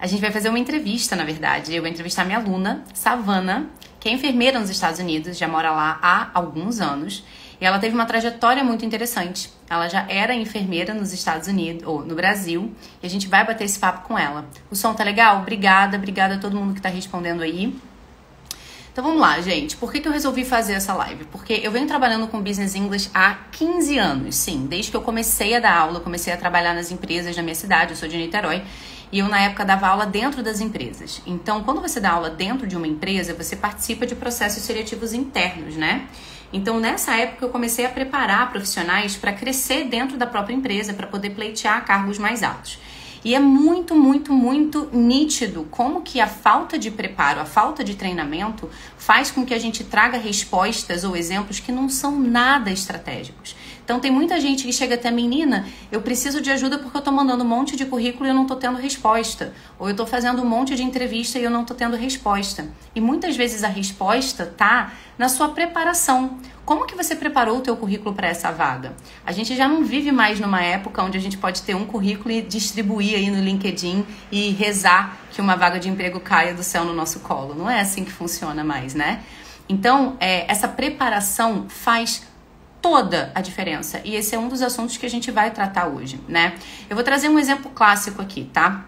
A gente vai fazer uma entrevista, na verdade. Eu vou entrevistar minha aluna, Savana, que é enfermeira nos Estados Unidos, já mora lá há alguns anos. E ela teve uma trajetória muito interessante. Ela já era enfermeira nos Estados Unidos, ou no Brasil, e a gente vai bater esse papo com ela. O som tá legal? Obrigada, obrigada a todo mundo que tá respondendo aí. Então vamos lá, gente. Por que, que eu resolvi fazer essa live? Porque eu venho trabalhando com Business English há 15 anos, sim. Desde que eu comecei a dar aula, comecei a trabalhar nas empresas da minha cidade, eu sou de Niterói. E eu, na época, dava aula dentro das empresas. Então, quando você dá aula dentro de uma empresa, você participa de processos seletivos internos, né? Então, nessa época, eu comecei a preparar profissionais para crescer dentro da própria empresa, para poder pleitear cargos mais altos. E é muito, muito, muito nítido como que a falta de preparo, a falta de treinamento faz com que a gente traga respostas ou exemplos que não são nada estratégicos. Então tem muita gente que chega até menina, eu preciso de ajuda porque eu tô mandando um monte de currículo e eu não tô tendo resposta. Ou eu tô fazendo um monte de entrevista e eu não tô tendo resposta. E muitas vezes a resposta tá na sua preparação. Como que você preparou o teu currículo para essa vaga? A gente já não vive mais numa época onde a gente pode ter um currículo e distribuir aí no LinkedIn e rezar que uma vaga de emprego caia do céu no nosso colo. Não é assim que funciona mais, né? Então, é, essa preparação faz toda a diferença. E esse é um dos assuntos que a gente vai tratar hoje, né? Eu vou trazer um exemplo clássico aqui, tá?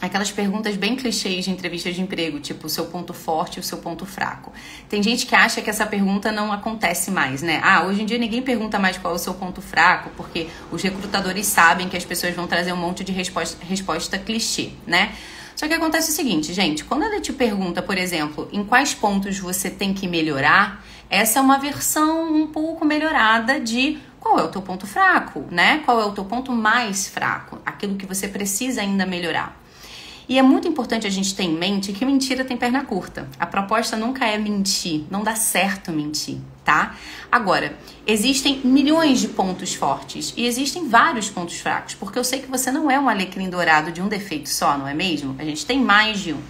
Aquelas perguntas bem clichês de entrevista de emprego, tipo o seu ponto forte e o seu ponto fraco. Tem gente que acha que essa pergunta não acontece mais, né? Ah, hoje em dia ninguém pergunta mais qual é o seu ponto fraco, porque os recrutadores sabem que as pessoas vão trazer um monte de resposta, resposta clichê, né? Só que acontece o seguinte, gente, quando ela te pergunta, por exemplo, em quais pontos você tem que melhorar, essa é uma versão um pouco melhorada de qual é o teu ponto fraco, né? Qual é o teu ponto mais fraco, aquilo que você precisa ainda melhorar. E é muito importante a gente ter em mente que mentira tem perna curta. A proposta nunca é mentir, não dá certo mentir, tá? Agora, existem milhões de pontos fortes e existem vários pontos fracos, porque eu sei que você não é um alecrim dourado de um defeito só, não é mesmo? A gente tem mais de um.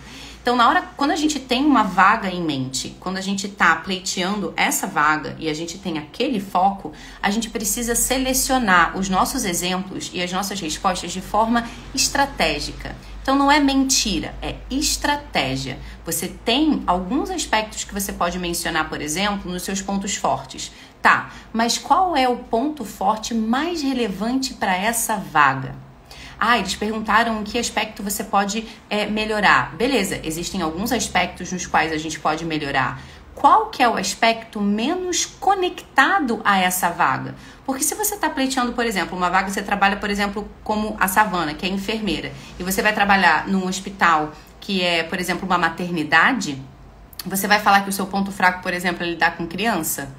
Então, na hora, quando a gente tem uma vaga em mente, quando a gente está pleiteando essa vaga e a gente tem aquele foco, a gente precisa selecionar os nossos exemplos e as nossas respostas de forma estratégica. Então não é mentira, é estratégia. Você tem alguns aspectos que você pode mencionar, por exemplo, nos seus pontos fortes. Tá, mas qual é o ponto forte mais relevante para essa vaga? Ah, eles perguntaram em que aspecto você pode é, melhorar. Beleza, existem alguns aspectos nos quais a gente pode melhorar. Qual que é o aspecto menos conectado a essa vaga? Porque se você está pleiteando, por exemplo, uma vaga, você trabalha, por exemplo, como a Savana, que é enfermeira, e você vai trabalhar num hospital que é, por exemplo, uma maternidade, você vai falar que o seu ponto fraco, por exemplo, é lidar com criança?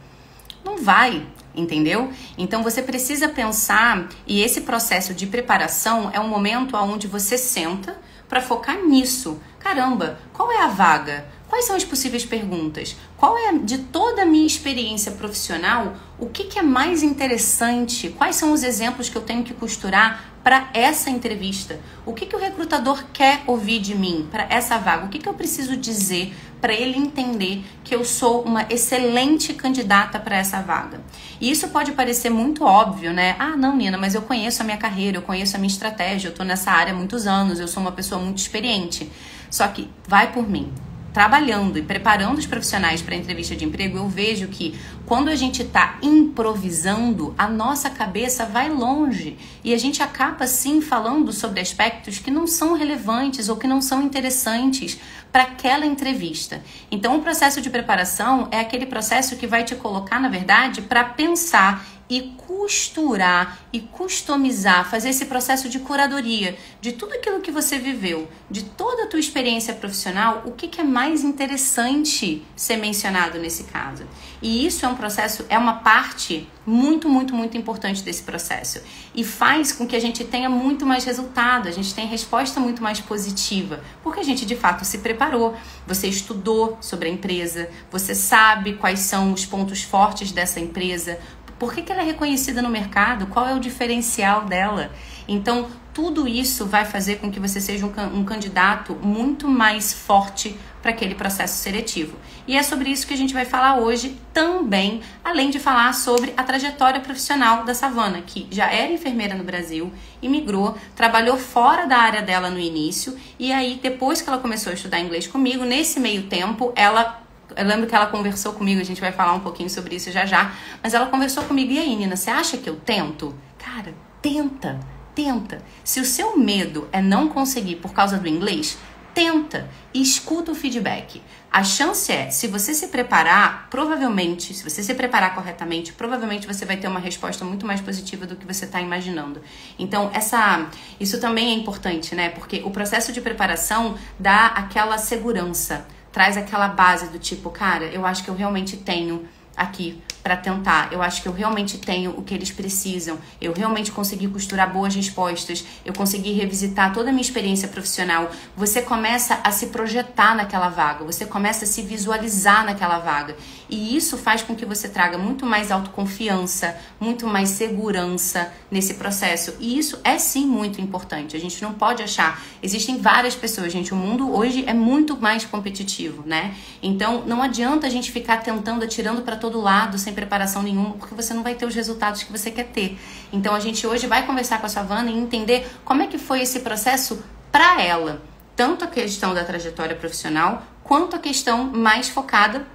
Não vai entendeu? Então você precisa pensar e esse processo de preparação é um momento onde você senta para focar nisso. Caramba, qual é a vaga? Quais são as possíveis perguntas? Qual é, de toda a minha experiência profissional, o que, que é mais interessante? Quais são os exemplos que eu tenho que costurar para essa entrevista? O que, que o recrutador quer ouvir de mim para essa vaga? O que, que eu preciso dizer para ele entender que eu sou uma excelente candidata para essa vaga? E isso pode parecer muito óbvio, né? Ah, não, Nina, mas eu conheço a minha carreira, eu conheço a minha estratégia, eu estou nessa área há muitos anos, eu sou uma pessoa muito experiente. Só que vai por mim trabalhando e preparando os profissionais para a entrevista de emprego, eu vejo que quando a gente está improvisando, a nossa cabeça vai longe e a gente acaba sim falando sobre aspectos que não são relevantes ou que não são interessantes para aquela entrevista. Então, o processo de preparação é aquele processo que vai te colocar, na verdade, para pensar e costurar e customizar, fazer esse processo de curadoria de tudo aquilo que você viveu, de toda a tua experiência profissional, o que, que é mais interessante ser mencionado nesse caso. E isso é um processo, é uma parte muito, muito, muito importante desse processo. E faz com que a gente tenha muito mais resultado, a gente tenha resposta muito mais positiva, porque a gente de fato se preparou, você estudou sobre a empresa, você sabe quais são os pontos fortes dessa empresa, por que, que ela é reconhecida no mercado? Qual é o diferencial dela? Então, tudo isso vai fazer com que você seja um, um candidato muito mais forte para aquele processo seletivo. E é sobre isso que a gente vai falar hoje também, além de falar sobre a trajetória profissional da Savana, que já era enfermeira no Brasil, imigrou, trabalhou fora da área dela no início, e aí depois que ela começou a estudar inglês comigo, nesse meio tempo, ela eu lembro que ela conversou comigo, a gente vai falar um pouquinho sobre isso já já, mas ela conversou comigo, e aí, Nina, você acha que eu tento? Cara, tenta, tenta. Se o seu medo é não conseguir por causa do inglês, tenta e escuta o feedback. A chance é, se você se preparar, provavelmente, se você se preparar corretamente, provavelmente você vai ter uma resposta muito mais positiva do que você está imaginando. Então, essa, isso também é importante, né? Porque o processo de preparação dá aquela segurança, traz aquela base do tipo, cara, eu acho que eu realmente tenho aqui para tentar. Eu acho que eu realmente tenho o que eles precisam. Eu realmente consegui costurar boas respostas. Eu consegui revisitar toda a minha experiência profissional. Você começa a se projetar naquela vaga, você começa a se visualizar naquela vaga. E isso faz com que você traga muito mais autoconfiança, muito mais segurança nesse processo. E isso é sim muito importante. A gente não pode achar. Existem várias pessoas, gente. O mundo hoje é muito mais competitivo, né? Então não adianta a gente ficar tentando, atirando para todo lado, sem preparação nenhuma, porque você não vai ter os resultados que você quer ter. Então a gente hoje vai conversar com a Savana e entender como é que foi esse processo para ela, tanto a questão da trajetória profissional quanto a questão mais focada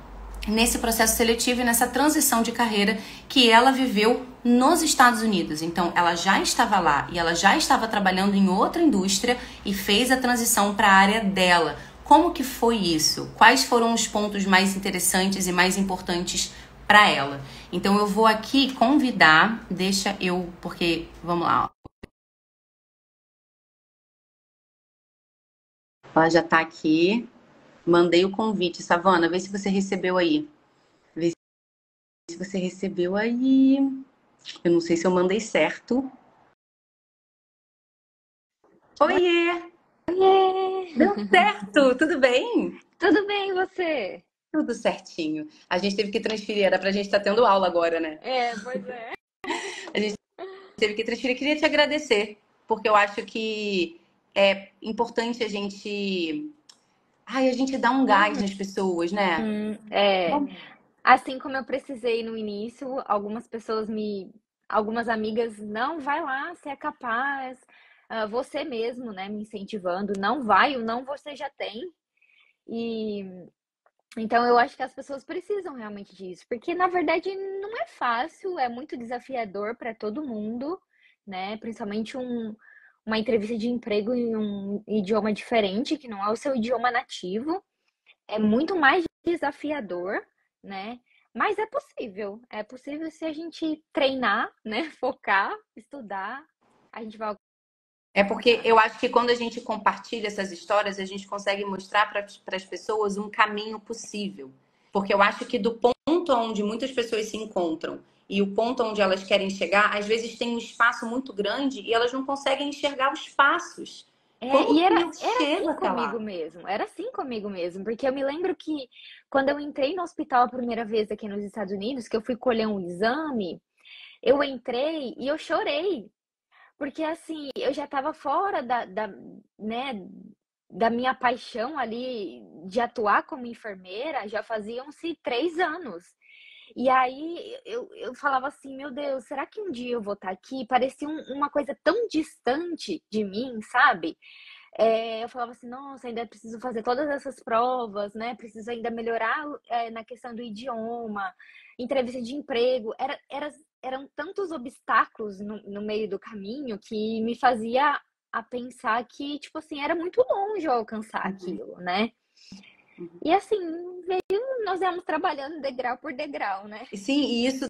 nesse processo seletivo e nessa transição de carreira que ela viveu nos Estados Unidos. Então, ela já estava lá e ela já estava trabalhando em outra indústria e fez a transição para a área dela. Como que foi isso? Quais foram os pontos mais interessantes e mais importantes para ela. Então eu vou aqui convidar, deixa eu, porque vamos lá. Ela já tá aqui. Mandei o convite, Savana, vê se você recebeu aí. Vê se você recebeu aí. Eu não sei se eu mandei certo. Oiê! Oiê! Deu certo, tudo bem? Tudo bem, você? Tudo certinho. A gente teve que transferir, era pra gente estar tá tendo aula agora, né? É, pois é. A gente teve que transferir. Queria te agradecer, porque eu acho que é importante a gente. Ai, a gente dar um gás nas pessoas, né? Hum, é. Assim como eu precisei no início, algumas pessoas me. Algumas amigas, não, vai lá, você é capaz. Uh, você mesmo, né, me incentivando, não vai, o não você já tem. E então eu acho que as pessoas precisam realmente disso, porque na verdade não é fácil, é muito desafiador para todo mundo, né? Principalmente um, uma entrevista de emprego em um idioma diferente, que não é o seu idioma nativo. É muito mais desafiador, né? Mas é possível. É possível se a gente treinar, né? Focar, estudar, a gente vai é porque eu acho que quando a gente compartilha essas histórias, a gente consegue mostrar para as pessoas um caminho possível. Porque eu acho que do ponto onde muitas pessoas se encontram e o ponto onde elas querem chegar, às vezes tem um espaço muito grande e elas não conseguem enxergar os passos. É, e era, era assim comigo mesmo, era assim comigo mesmo, porque eu me lembro que quando eu entrei no hospital a primeira vez aqui nos Estados Unidos, que eu fui colher um exame, eu entrei e eu chorei, porque assim, eu já estava fora da, da, né, da minha paixão ali de atuar como enfermeira, já faziam-se três anos. E aí eu, eu falava assim, meu Deus, será que um dia eu vou estar tá aqui? Parecia um, uma coisa tão distante de mim, sabe? É, eu falava assim, nossa, ainda preciso fazer todas essas provas, né? Preciso ainda melhorar é, na questão do idioma, entrevista de emprego. Era, era eram tantos obstáculos no, no meio do caminho que me fazia a pensar que, tipo assim, era muito longe eu alcançar uhum. aquilo, né? Uhum. E assim, veio, nós íamos trabalhando degrau por degrau, né? Sim, e isso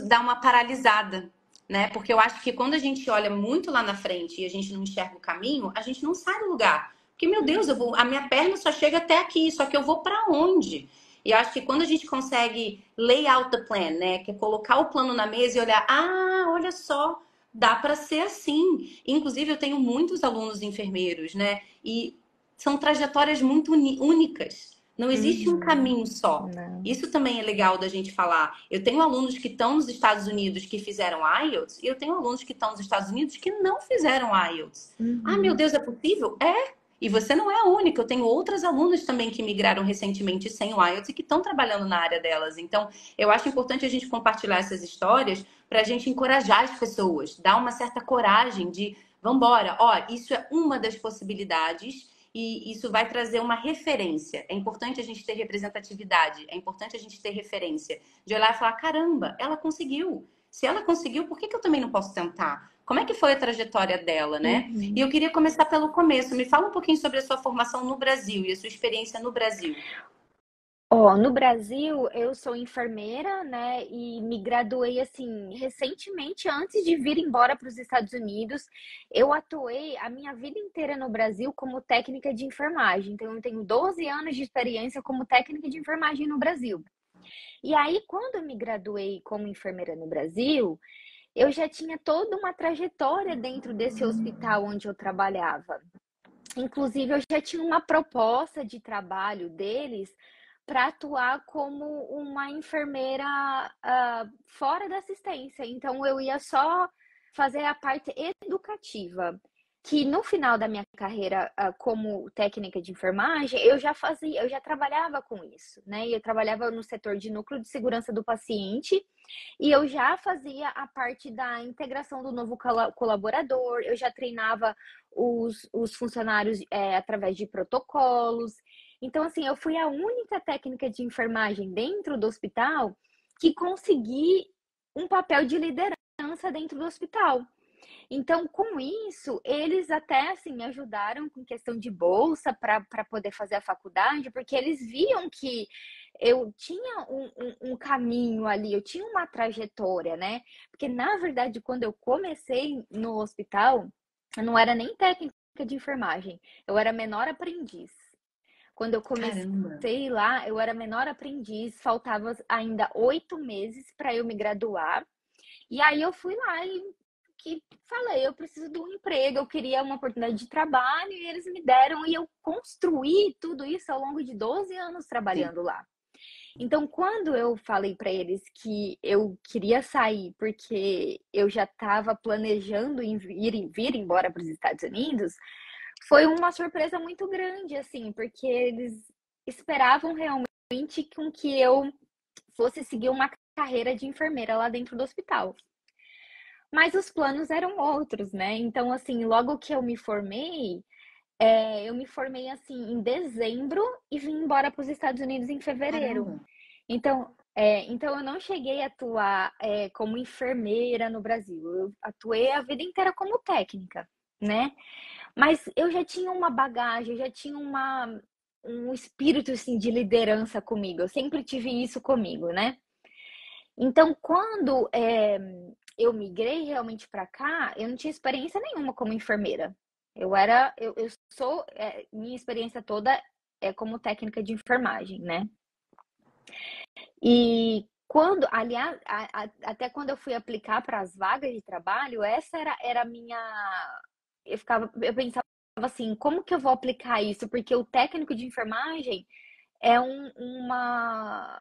dá uma paralisada, né? Porque eu acho que quando a gente olha muito lá na frente e a gente não enxerga o caminho, a gente não sai do lugar. Porque, meu Deus, eu vou, a minha perna só chega até aqui, só que eu vou para onde? E eu acho que quando a gente consegue lay out the plan, né, que é colocar o plano na mesa e olhar, ah, olha só, dá para ser assim. Inclusive, eu tenho muitos alunos enfermeiros, né, e são trajetórias muito únicas. Não existe uhum. um caminho só. Não. Isso também é legal da gente falar. Eu tenho alunos que estão nos Estados Unidos que fizeram IELTS e eu tenho alunos que estão nos Estados Unidos que não fizeram IELTS. Uhum. Ah, meu Deus, é possível? É. E você não é a única. Eu tenho outras alunas também que migraram recentemente sem o IELTS e que estão trabalhando na área delas. Então, eu acho importante a gente compartilhar essas histórias para a gente encorajar as pessoas, dar uma certa coragem de, vamos embora, ó, isso é uma das possibilidades e isso vai trazer uma referência. É importante a gente ter representatividade, é importante a gente ter referência. De olhar e falar: caramba, ela conseguiu. Se ela conseguiu, por que, que eu também não posso tentar? Como é que foi a trajetória dela, né? Uhum. E eu queria começar pelo começo. Me fala um pouquinho sobre a sua formação no Brasil e a sua experiência no Brasil. Ó, no Brasil, eu sou enfermeira, né? E me graduei assim recentemente, antes de vir embora para os Estados Unidos. Eu atuei a minha vida inteira no Brasil como técnica de enfermagem. Então, eu tenho 12 anos de experiência como técnica de enfermagem no Brasil. E aí, quando eu me graduei como enfermeira no Brasil, eu já tinha toda uma trajetória dentro desse hospital onde eu trabalhava. Inclusive, eu já tinha uma proposta de trabalho deles para atuar como uma enfermeira uh, fora da assistência. Então, eu ia só fazer a parte educativa. Que no final da minha carreira uh, como técnica de enfermagem, eu já fazia, eu já trabalhava com isso, né? Eu trabalhava no setor de núcleo de segurança do paciente e eu já fazia a parte da integração do novo colaborador, eu já treinava os, os funcionários é, através de protocolos, então, assim, eu fui a única técnica de enfermagem dentro do hospital que consegui um papel de liderança dentro do hospital. Então, com isso, eles até assim me ajudaram com questão de bolsa para poder fazer a faculdade, porque eles viam que eu tinha um, um, um, caminho ali, eu tinha uma trajetória, né? Porque, na verdade, quando eu comecei no hospital, eu não era nem técnica de enfermagem, eu era menor aprendiz. Quando eu comecei Caramba. lá, eu era menor aprendiz, faltava ainda oito meses para eu me graduar. E aí eu fui lá e que falei, eu preciso de um emprego, eu queria uma oportunidade de trabalho e eles me deram e eu construí tudo isso ao longo de 12 anos trabalhando Sim. lá. Então, quando eu falei para eles que eu queria sair porque eu já estava planejando vir, vir embora para os Estados Unidos, foi uma surpresa muito grande, assim, porque eles esperavam realmente com que eu fosse seguir uma carreira de enfermeira lá dentro do hospital. Mas os planos eram outros, né? Então, assim, logo que eu me formei, é, eu me formei assim em dezembro e vim embora para os Estados Unidos em fevereiro. Caramba. Então, é, então eu não cheguei a atuar é, como enfermeira no Brasil. Eu atuei a vida inteira como técnica, né? Mas eu já tinha uma bagagem, eu já tinha uma, um espírito assim, de liderança comigo. Eu sempre tive isso comigo, né? Então, quando é, eu migrei realmente para cá, eu não tinha experiência nenhuma como enfermeira. Eu era, eu, eu sou, é, minha experiência toda é como técnica de enfermagem, né? E quando, aliás, a, a, até quando eu fui aplicar para as vagas de trabalho, essa era, era a minha eu ficava, eu pensava assim, como que eu vou aplicar isso? Porque o técnico de enfermagem é um, uma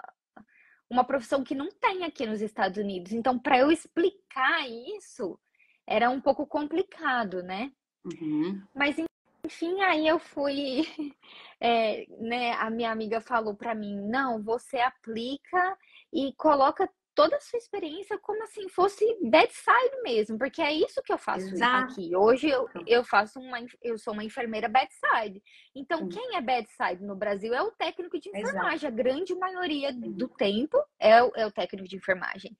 uma profissão que não tem aqui nos Estados Unidos. Então, para eu explicar isso, era um pouco complicado, né? Uhum. Mas enfim, aí eu fui, é, né? A minha amiga falou para mim, não, você aplica e coloca toda a sua experiência como assim fosse bedside mesmo, porque é isso que eu faço Exato. aqui. Hoje eu, eu faço uma eu sou uma enfermeira bedside. Então, quem é bedside no Brasil é o técnico de enfermagem. Exato. A grande maioria do tempo é o, é o técnico de enfermagem.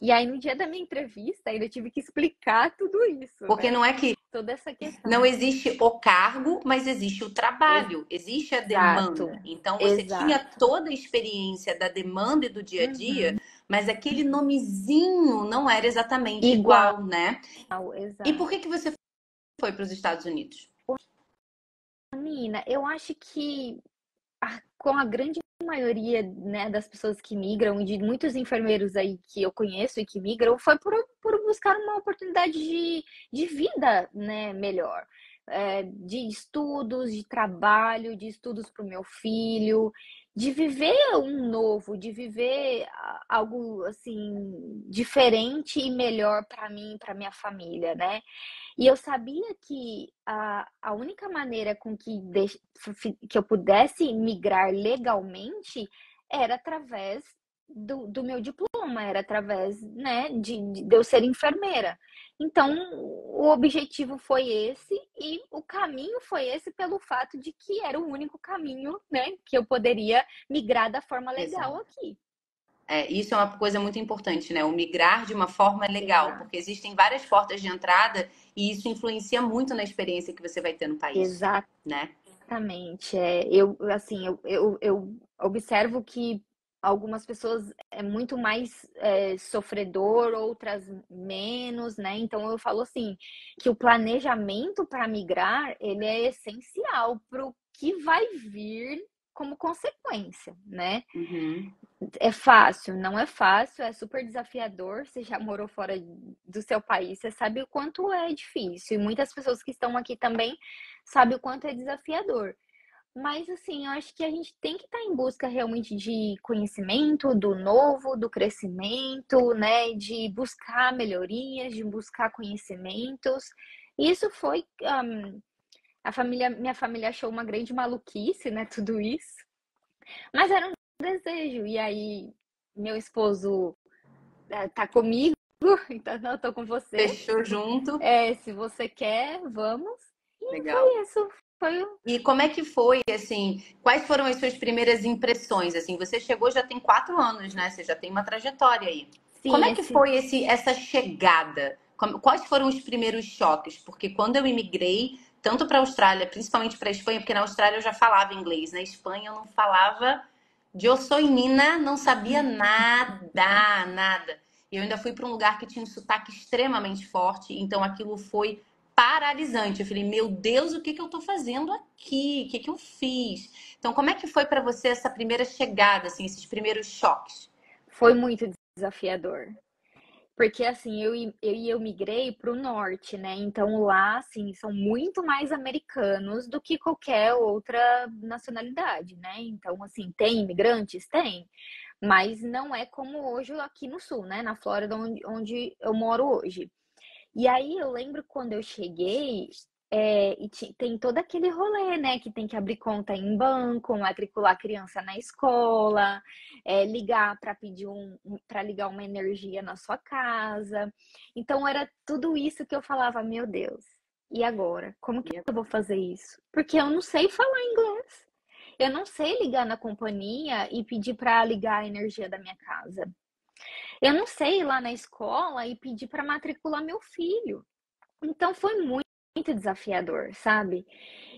E aí, no dia da minha entrevista, ainda tive que explicar tudo isso. Porque né? não é que. Toda essa questão. Não existe o cargo, mas existe o trabalho, existe a demanda. Então, você Exato. tinha toda a experiência da demanda e do dia a dia, uhum. Mas aquele nomezinho não era exatamente igual, igual né? E por que, que você foi para os Estados Unidos? Nina, eu acho que com a grande maioria né, das pessoas que migram e de muitos enfermeiros aí que eu conheço e que migram foi por, por buscar uma oportunidade de, de vida né, melhor. é, de estudos, de trabalho, de estudos para o meu filho, de viver um novo, de viver algo assim diferente e melhor para mim, para minha família, né? E eu sabia que a, a única maneira com que, de, que eu pudesse migrar legalmente era através do, do meu diploma, era através né, de, de eu ser enfermeira. Então, o objetivo foi esse e o caminho foi esse pelo fato de que era o único caminho né, que eu poderia migrar da forma legal Exato. aqui. É, isso é uma coisa muito importante, né? O migrar de uma forma legal, Exato. porque existem várias portas de entrada e isso influencia muito na experiência que você vai ter no país. Exato. Né? Exatamente. É, eu, assim, eu, eu, eu observo que algumas pessoas é muito mais é, sofredor, outras menos, né? Então eu falo assim que o planejamento para migrar ele é essencial para o que vai vir como consequência, né? Uhum. É fácil, não é fácil, é super desafiador. Você já morou fora do seu país, você sabe o quanto é difícil. E muitas pessoas que estão aqui também sabem o quanto é desafiador. Mas, assim, eu acho que a gente tem que estar em busca realmente de conhecimento, do novo, do crescimento, né? De buscar melhorias, de buscar conhecimentos. Isso foi. Um, a família, minha família achou uma grande maluquice, né? Tudo isso. Mas era um desejo. E aí, meu esposo é, tá comigo, então não, eu tô com você. Fechou junto. É, se você quer, vamos. E Legal. foi isso. Foi... E como é que foi, assim, quais foram as suas primeiras impressões? Assim, você chegou já tem quatro anos, né? Você já tem uma trajetória aí. Sim, como é que esse... foi esse, essa chegada? Quais foram os primeiros choques? Porque quando eu imigrei, tanto para a Austrália, principalmente para a Espanha, porque na Austrália eu já falava inglês, na Espanha eu não falava. Eu sou menina, não sabia nada, nada. E eu ainda fui para um lugar que tinha um sotaque extremamente forte, então aquilo foi paralisante. Eu falei, meu Deus, o que, que eu estou fazendo aqui? O que, que eu fiz? Então, como é que foi para você essa primeira chegada, assim, esses primeiros choques? Foi muito desafiador. Porque, assim, eu, eu, eu migrei para o norte, né? Então, lá, assim, são muito mais americanos do que qualquer outra nacionalidade, né? Então, assim, tem imigrantes? Tem. Mas não é como hoje aqui no sul, né? Na Flórida, onde, onde eu moro hoje. E aí eu lembro quando eu cheguei, é, e tem todo aquele rolê, né? Que tem que abrir conta em banco, matricular criança na escola, é, ligar para pedir um, para ligar uma energia na sua casa. Então era tudo isso que eu falava, meu Deus. E agora? Como que eu vou fazer isso? Porque eu não sei falar inglês. Eu não sei ligar na companhia e pedir para ligar a energia da minha casa. Eu não sei ir lá na escola e pedir para matricular meu filho. Então foi muito, muito desafiador, sabe?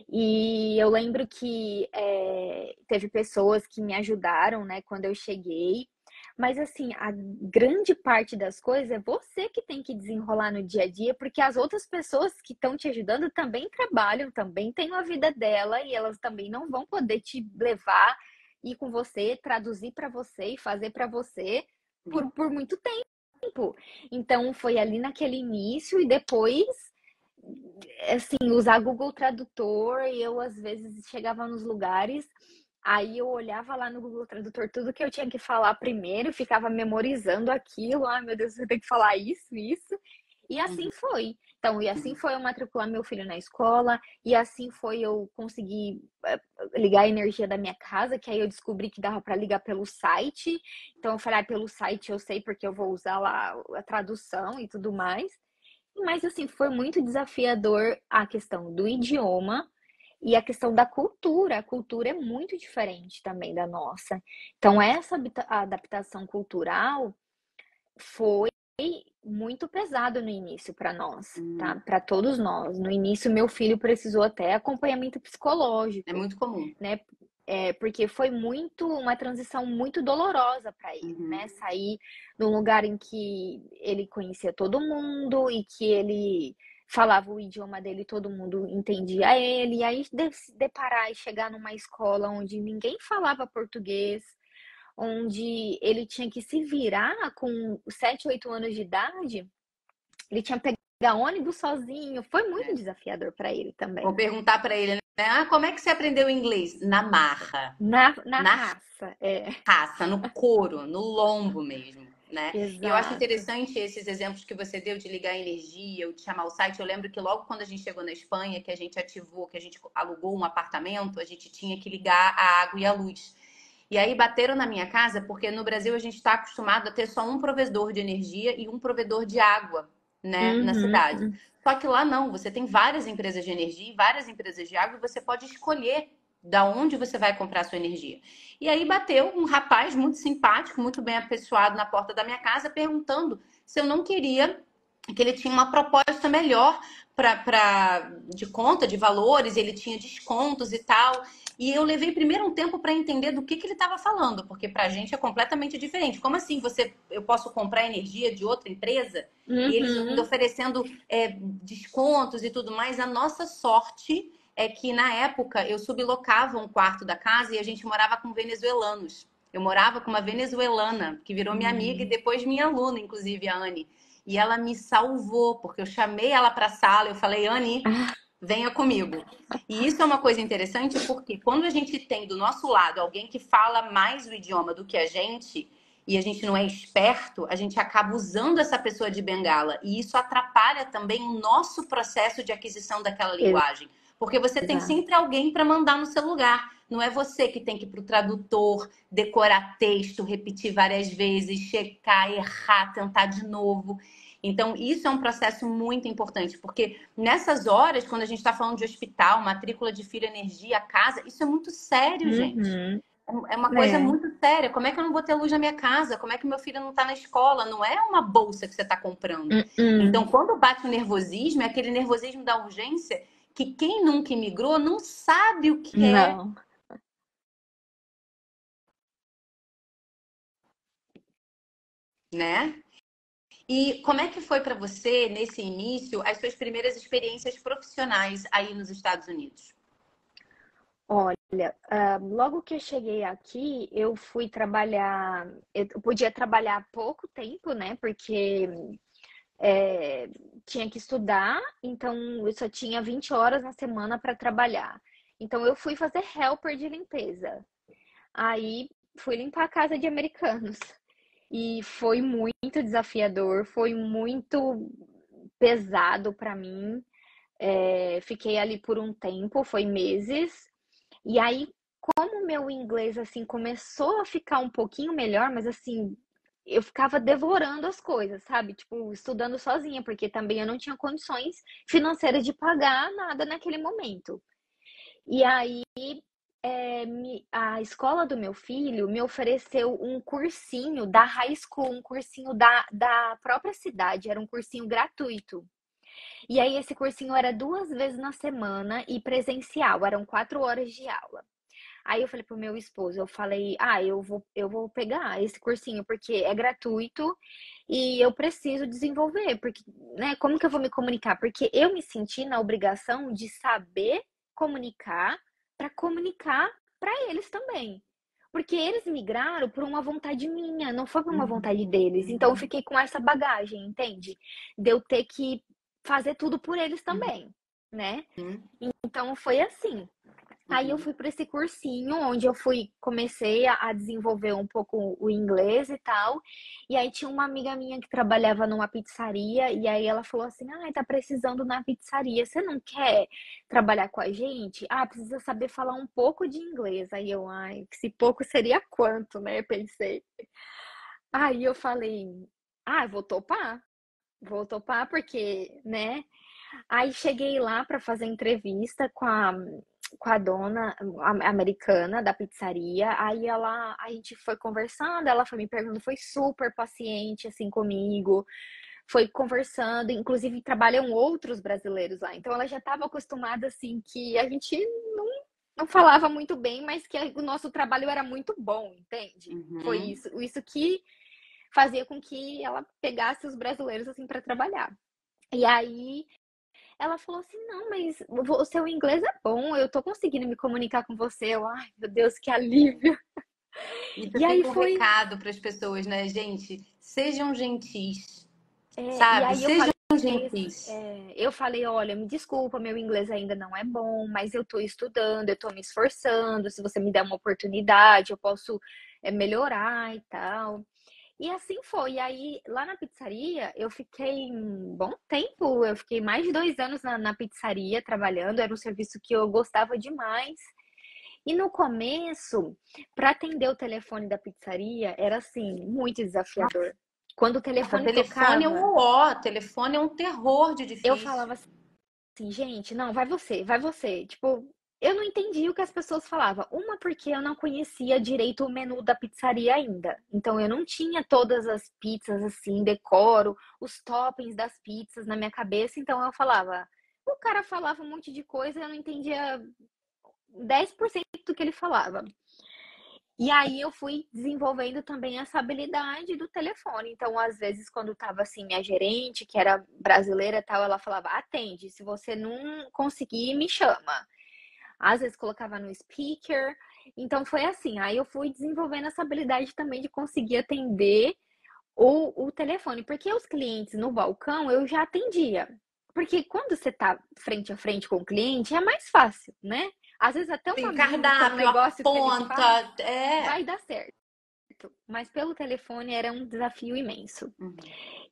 E eu lembro que é, teve pessoas que me ajudaram, né, quando eu cheguei. Mas assim, a grande parte das coisas é você que tem que desenrolar no dia a dia, porque as outras pessoas que estão te ajudando também trabalham, também têm a vida dela e elas também não vão poder te levar ir com você, traduzir para você e fazer para você por, por muito tempo. Então foi ali naquele início e depois assim, usar Google Tradutor e eu às vezes chegava nos lugares, aí eu olhava lá no Google Tradutor tudo que eu tinha que falar primeiro, ficava memorizando aquilo, ai ah, meu Deus, eu tenho que falar isso, isso. E assim uhum. foi. Então, e assim foi eu matricular meu filho na escola, e assim foi eu conseguir eh, ligar a energia da minha casa, que aí eu descobri que dava para ligar pelo site. Então, eu falei, ah, pelo site eu sei porque eu vou usar lá a tradução e tudo mais. Mas, assim, foi muito desafiador a questão do idioma e a questão da cultura. A cultura é muito diferente também da nossa. Então, essa adaptação cultural foi muito pesado no início para nós, hum. tá? Para todos nós. No início, meu filho precisou até acompanhamento psicológico. É muito comum. Né? É, porque foi muito uma transição muito dolorosa para ele, uhum. né? Sair num lugar em que ele conhecia todo mundo e que ele falava o idioma dele, todo mundo entendia ele, e aí deparar e chegar numa escola onde ninguém falava português, onde ele tinha que se virar com 7, 8 anos de idade, ele tinha pegado pegar ônibus sozinho. Foi muito é. desafiador para ele também. Vou perguntar para ele, né? Ah, como é que você aprendeu inglês? Na marra. Na, na, na raça, é. Raça, no couro, no lombo mesmo. Né? Eu acho interessante esses exemplos que você deu de ligar a energia, ou de chamar o site. Eu lembro que logo quando a gente chegou na Espanha, que a gente ativou, que a gente alugou um apartamento, a gente tinha que ligar a água e a luz. E aí bateram na minha casa, porque no Brasil a gente está acostumado a ter só um provedor de energia e um provedor de água, né, uhum. na cidade. Só que lá não, você tem várias empresas de energia e várias empresas de água e você pode escolher da onde você vai comprar sua energia. E aí bateu um rapaz muito simpático, muito bem apessoado na porta da minha casa, perguntando se eu não queria que ele tinha uma proposta melhor para de conta de valores, ele tinha descontos e tal. E eu levei primeiro um tempo para entender do que, que ele estava falando, porque para a gente é completamente diferente. Como assim você, eu posso comprar energia de outra empresa uhum. e eles uhum. oferecendo é, descontos e tudo mais? A nossa sorte é que na época eu sublocava um quarto da casa e a gente morava com venezuelanos. Eu morava com uma venezuelana que virou minha amiga e depois minha aluna, inclusive a Anne. E ela me salvou, porque eu chamei ela para a sala, eu falei, Anne, venha comigo. E isso é uma coisa interessante porque quando a gente tem do nosso lado alguém que fala mais o idioma do que a gente e a gente não é esperto, a gente acaba usando essa pessoa de bengala e isso atrapalha também o nosso processo de aquisição daquela linguagem. Porque você tem sempre alguém para mandar no seu lugar. Não é você que tem que ir para o tradutor, decorar texto, repetir várias vezes, checar, errar, tentar de novo. Então, isso é um processo muito importante, porque nessas horas, quando a gente está falando de hospital, matrícula de filho, energia, casa, isso é muito sério, uhum. gente. É uma coisa é. muito séria. Como é que eu não vou ter luz na minha casa? Como é que meu filho não está na escola? Não é uma bolsa que você está comprando. Uhum. Então, quando bate o nervosismo, é aquele nervosismo da urgência que quem nunca imigrou não sabe o que é. não. é. Né? E como é que foi para você, nesse início, as suas primeiras experiências profissionais aí nos Estados Unidos? Olha, uh, logo que eu cheguei aqui, eu fui trabalhar. Eu podia trabalhar pouco tempo, né? Porque é, tinha que estudar, então eu só tinha 20 horas na semana para trabalhar. Então eu fui fazer helper de limpeza. Aí fui limpar a casa de americanos e foi muito desafiador, foi muito pesado para mim. É, fiquei ali por um tempo, foi meses. E aí, como meu inglês assim começou a ficar um pouquinho melhor, mas assim, eu ficava devorando as coisas, sabe? Tipo, estudando sozinha, porque também eu não tinha condições financeiras de pagar nada naquele momento. E aí é, me, a escola do meu filho me ofereceu um cursinho da high school, um cursinho da, da própria cidade, era um cursinho gratuito. E aí, esse cursinho era duas vezes na semana e presencial, eram quatro horas de aula. Aí eu falei pro meu esposo, eu falei, ah, eu vou, eu vou pegar esse cursinho, porque é gratuito e eu preciso desenvolver, porque, né, como que eu vou me comunicar? Porque eu me senti na obrigação de saber comunicar para comunicar para eles também. Porque eles migraram por uma vontade minha, não foi por uma uhum. vontade deles. Então eu fiquei com essa bagagem, entende? De eu ter que fazer tudo por eles uhum. também, né? Então foi assim. Aí eu uhum. fui para esse cursinho onde eu fui comecei a, desenvolver um pouco o inglês e tal. E aí tinha uma amiga minha que trabalhava numa pizzaria e aí ela falou assim: "Ah, tá precisando na pizzaria, você não quer trabalhar com a gente? Ah, precisa saber falar um pouco de inglês". Aí eu, ai, se pouco seria quanto, né? Pensei. Aí eu falei: "Ah, vou topar". Vou topar porque, né? Aí cheguei lá para fazer entrevista com a com a dona americana da pizzaria. Aí ela, a gente foi conversando, ela foi me perguntando, foi super paciente assim comigo. Foi conversando, inclusive trabalham outros brasileiros lá. Então ela já estava acostumada assim que a gente não, não falava muito bem, mas que o nosso trabalho era muito bom, entende? Uhum. Foi isso, isso que fazia com que ela pegasse os brasileiros assim para trabalhar. E aí ela falou assim: não, mas o seu inglês é bom, eu tô conseguindo me comunicar com você. Eu, ai, meu Deus, que alívio. Isso e aí um foi... recado para as pessoas, né, gente? Sejam gentis. É, sabe? Sejam vez, é, eu falei, olha, me desculpa, meu inglês ainda não é bom, mas eu tô estudando, eu tô me esforçando, se você me der uma oportunidade, eu posso é, melhorar e tal. E assim foi. E aí, lá na pizzaria, eu fiquei um bom tempo, eu fiquei mais de dois anos na, na pizzaria trabalhando, era um serviço que eu gostava demais. E no começo, para atender o telefone da pizzaria, era assim, muito desafiador. Quando o telefone, o telefone tocava, é um ó, telefone é um terror de difícil. Eu falava assim, gente, não, vai você, vai você. Tipo, eu não entendi o que as pessoas falavam. Uma porque eu não conhecia direito o menu da pizzaria ainda. Então eu não tinha todas as pizzas assim, decoro, os toppings das pizzas na minha cabeça, então eu falava, o cara falava um monte de coisa, eu não entendia 10% do que ele falava. E aí eu fui desenvolvendo também essa habilidade do telefone. Então, às vezes, quando tava assim, minha gerente, que era brasileira tal, ela falava: atende, se você não conseguir, me chama. Às vezes colocava no speaker. Então foi assim. Aí eu fui desenvolvendo essa habilidade também de conseguir atender o, o telefone. Porque os clientes no balcão eu já atendia. Porque quando você tá frente a frente com o cliente, é mais fácil, né? Às vezes até uma cardápio, um negócio ponta, faz, é... vai dar certo. Mas pelo telefone era um desafio imenso. Uhum.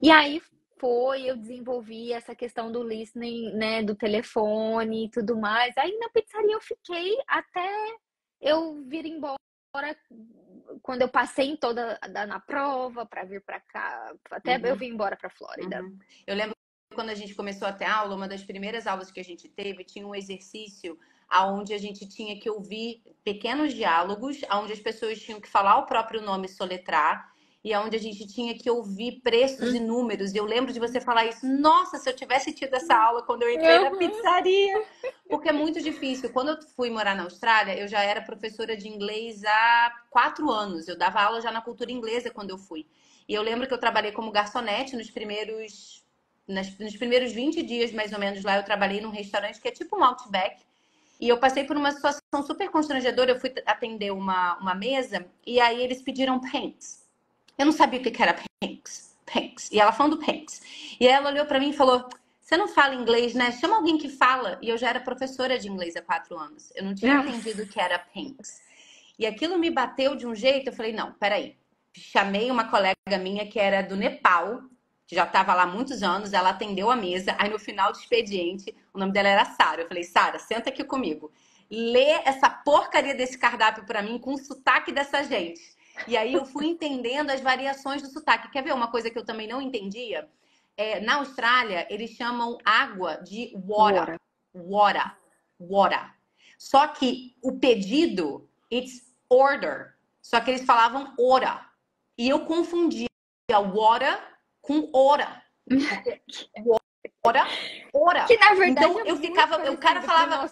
E aí foi, eu desenvolvi essa questão do listening, né, do telefone e tudo mais. Aí na pizzaria eu fiquei até eu vir embora quando eu passei em toda na prova para vir para cá, até uhum. eu vim embora para Flórida. Uhum. Eu lembro quando a gente começou a ter aula, uma das primeiras aulas que a gente teve tinha um exercício aonde a gente tinha que ouvir pequenos diálogos, aonde as pessoas tinham que falar o próprio nome soletrar, e aonde a gente tinha que ouvir preços hum. e números. E eu lembro de você falar isso. Nossa, se eu tivesse tido essa aula quando eu entrei na pizzaria. Porque é muito difícil. Quando eu fui morar na Austrália, eu já era professora de inglês há quatro anos. Eu dava aula já na cultura inglesa quando eu fui. E eu lembro que eu trabalhei como garçonete nos primeiros, nos primeiros 20 dias, mais ou menos, lá. Eu trabalhei num restaurante que é tipo um Outback. E eu passei por uma situação super constrangedora. Eu fui atender uma, uma mesa e aí eles pediram paints. Eu não sabia o que era paints. Paints. E ela falando paints. E ela olhou para mim e falou: Você não fala inglês, né? Chama alguém que fala. E eu já era professora de inglês há quatro anos. Eu não tinha entendido o que era paints. E aquilo me bateu de um jeito. Eu falei: Não, peraí. Chamei uma colega minha que era do Nepal que já estava lá há muitos anos, ela atendeu a mesa. Aí no final do expediente, o nome dela era Sara. Eu falei, Sara, senta aqui comigo. Lê essa porcaria desse cardápio para mim com o sotaque dessa gente. E aí eu fui entendendo as variações do sotaque. Quer ver uma coisa que eu também não entendia? É, na Austrália, eles chamam água de water. Water. Water. Só que o pedido, it's order. Só que eles falavam ora. E eu confundia water com hora. Hora, hora. Que na verdade então, é eu ficava, o cara falava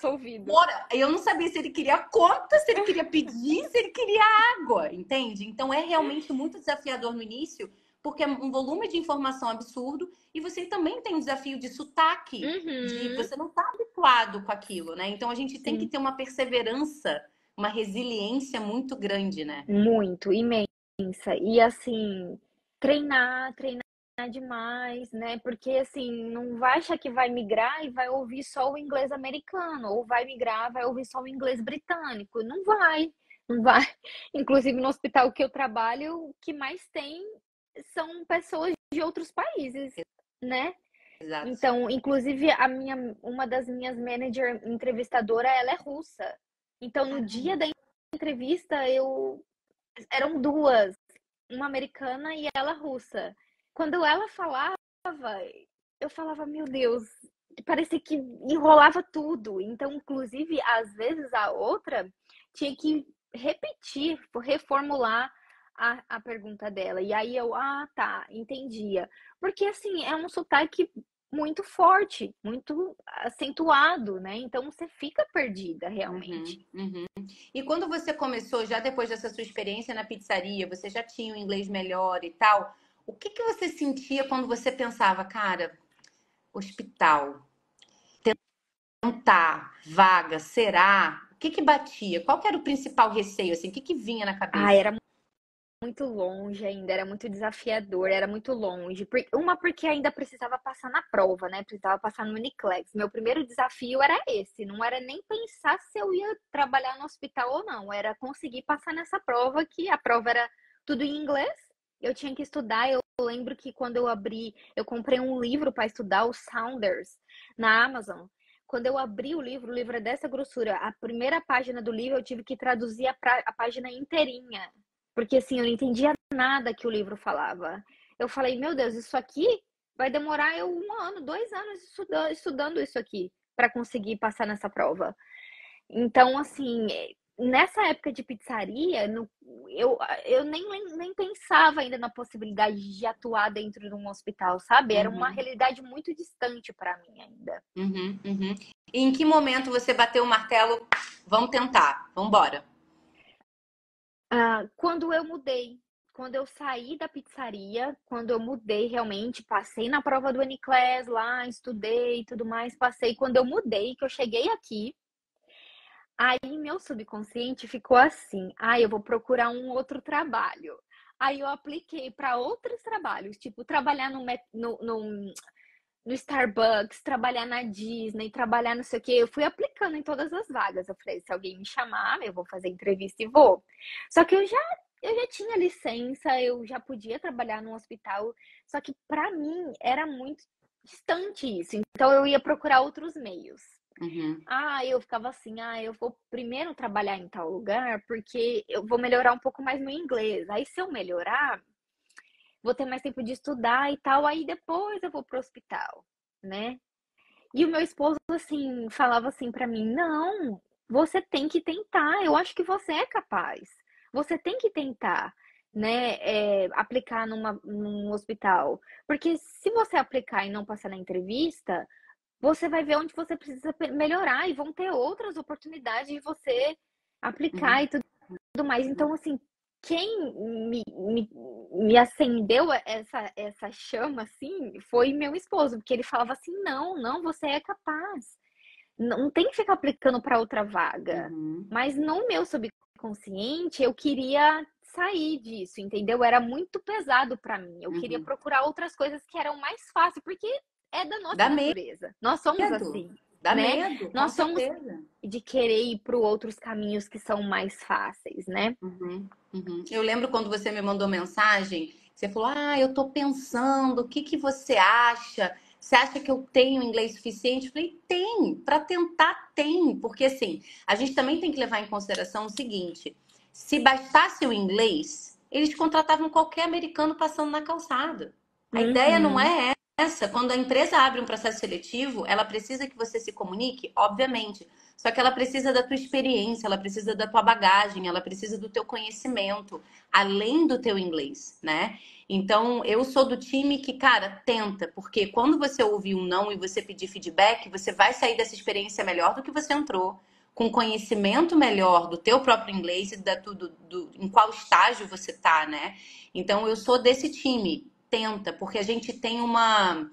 hora. Eu não sabia se ele queria conta, se ele queria pedir, se ele queria água, entende? Então é realmente muito desafiador no início, porque é um volume de informação absurdo e você também tem um desafio de sotaque, uhum. de você não está habituado com aquilo, né? Então a gente tem Sim. que ter uma perseverança, uma resiliência muito grande, né? Muito, imensa. E assim, treinar, treinar demais, né? Porque assim, não vai achar que vai migrar e vai ouvir só o inglês americano, ou vai migrar, vai ouvir só o inglês britânico. Não vai, não vai. Inclusive no hospital que eu trabalho, o que mais tem são pessoas de outros países, né? Exato. Então, inclusive a minha uma das minhas manager entrevistadora, ela é russa. Então, no dia da entrevista, eu eram duas, uma americana e ela russa quando ela falava, eu falava, meu Deus, parecia que enrolava tudo. Então, inclusive, às vezes a outra tinha que repetir, reformular a, a pergunta dela. E aí eu, ah, tá, entendia. Porque assim, é um sotaque muito forte, muito acentuado, né? Então você fica perdida realmente. Uhum, uhum. E quando você começou, já depois dessa sua experiência na pizzaria, você já tinha o inglês melhor e tal? O que, que você sentia quando você pensava, cara, hospital, tentar, vaga, será? O que que batia? Qual que era o principal receio, assim? O que que vinha na cabeça? Ah, era muito longe ainda, era muito desafiador, era muito longe. Uma porque ainda precisava passar na prova, né? Precisava passar no Uniclex. Meu primeiro desafio era esse, não era nem pensar se eu ia trabalhar no hospital ou não, era conseguir passar nessa prova, que a prova era tudo em inglês. Eu tinha que estudar, eu lembro que quando eu abri, eu comprei um livro para estudar o Sounders na Amazon. Quando eu abri o livro, o livro é dessa grossura. A primeira página do livro eu tive que traduzir a, a página inteirinha porque assim, eu não entendia nada que o livro falava. Eu falei, meu Deus, isso aqui vai demorar eu um ano, dois anos estudando, estudando isso aqui para conseguir passar nessa prova. Então, assim, nessa época de pizzaria, no, eu, eu nem, nem pensava ainda na possibilidade de atuar dentro de um hospital, sabe? Era uhum. uma realidade muito distante para mim ainda. Uhum, uhum. E em que momento você bateu o martelo? Vamos tentar, vamos embora. Ah, quando eu mudei, quando eu saí da pizzaria, quando eu mudei realmente, passei na prova do Uniclass lá, estudei e tudo mais, passei. Quando eu mudei, que eu cheguei aqui, aí meu subconsciente ficou assim: ah, eu vou procurar um outro trabalho. Aí eu apliquei para outros trabalhos, tipo trabalhar no, no, no no Starbucks, trabalhar na Disney, trabalhar não sei o quê. Eu fui aplicando em todas as vagas. Eu falei, se alguém me chamar, eu vou fazer entrevista e vou. Só que eu já eu já tinha licença, eu já podia trabalhar no hospital, só que para mim era muito distante isso. Então eu ia procurar outros meios. Uhum. Ah, eu ficava assim, ah, eu vou primeiro trabalhar em tal lugar porque eu vou melhorar um pouco mais meu inglês. Aí se eu melhorar, vou ter mais tempo de estudar e tal, aí depois eu vou pro hospital, né? E o meu esposo, assim, falava assim para mim: não, você tem que tentar, eu acho que você é capaz, você tem que tentar, né, é, aplicar numa, num hospital. Porque se você aplicar e não passar na entrevista, você vai ver onde você precisa melhorar e vão ter outras oportunidades de você aplicar uhum. e tudo mais. Então, assim, quem me, me, me, acendeu essa, essa chama, assim, foi meu esposo, porque ele falava assim: não, não, você é capaz. Não tem que ficar aplicando para outra vaga. Uhum. Mas no meu subconsciente, eu queria sair disso, entendeu? Era muito pesado para mim. Eu uhum. queria procurar outras coisas que eram mais fáceis, porque é da nossa da natureza. Nós somos medo. assim. Dá né? medo. Nós somos certeza. de querer ir para outros caminhos que são mais fáceis, né? Uhum. Uhum. Eu lembro quando você me mandou mensagem, você falou: Ah, eu tô pensando, o que, que você acha? Você acha que eu tenho inglês suficiente? Eu falei: Tem, para tentar tem, porque assim, a gente também tem que levar em consideração o seguinte: se bastasse o inglês, eles contratavam qualquer americano passando na calçada. A uhum. ideia não é essa. Quando a empresa abre um processo seletivo, ela precisa que você se comunique, obviamente. Só que ela precisa da tua experiência, ela precisa da tua bagagem, ela precisa do teu conhecimento, além do teu inglês, né? Então, eu sou do time que, cara, tenta, porque quando você ouvir um não e você pedir feedback, você vai sair dessa experiência melhor do que você entrou, com conhecimento melhor do teu próprio inglês e da, do, do, em qual estágio você tá, né? Então, eu sou desse time, tenta, porque a gente tem uma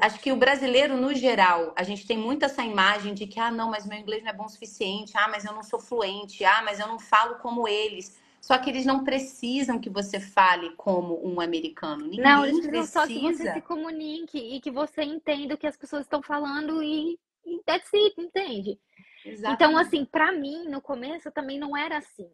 acho que o brasileiro, no geral, a gente tem muito essa imagem de que, ah, não, mas meu inglês não é bom o suficiente, ah, mas eu não sou fluente, ah, mas eu não falo como eles. Só que eles não precisam que você fale como um americano. Ninguém não, eles precisam precisa. só que você se comunique e que você entenda o que as pessoas estão falando e, e that's it, entende? Exatamente. Então, assim, para mim, no começo também não era assim.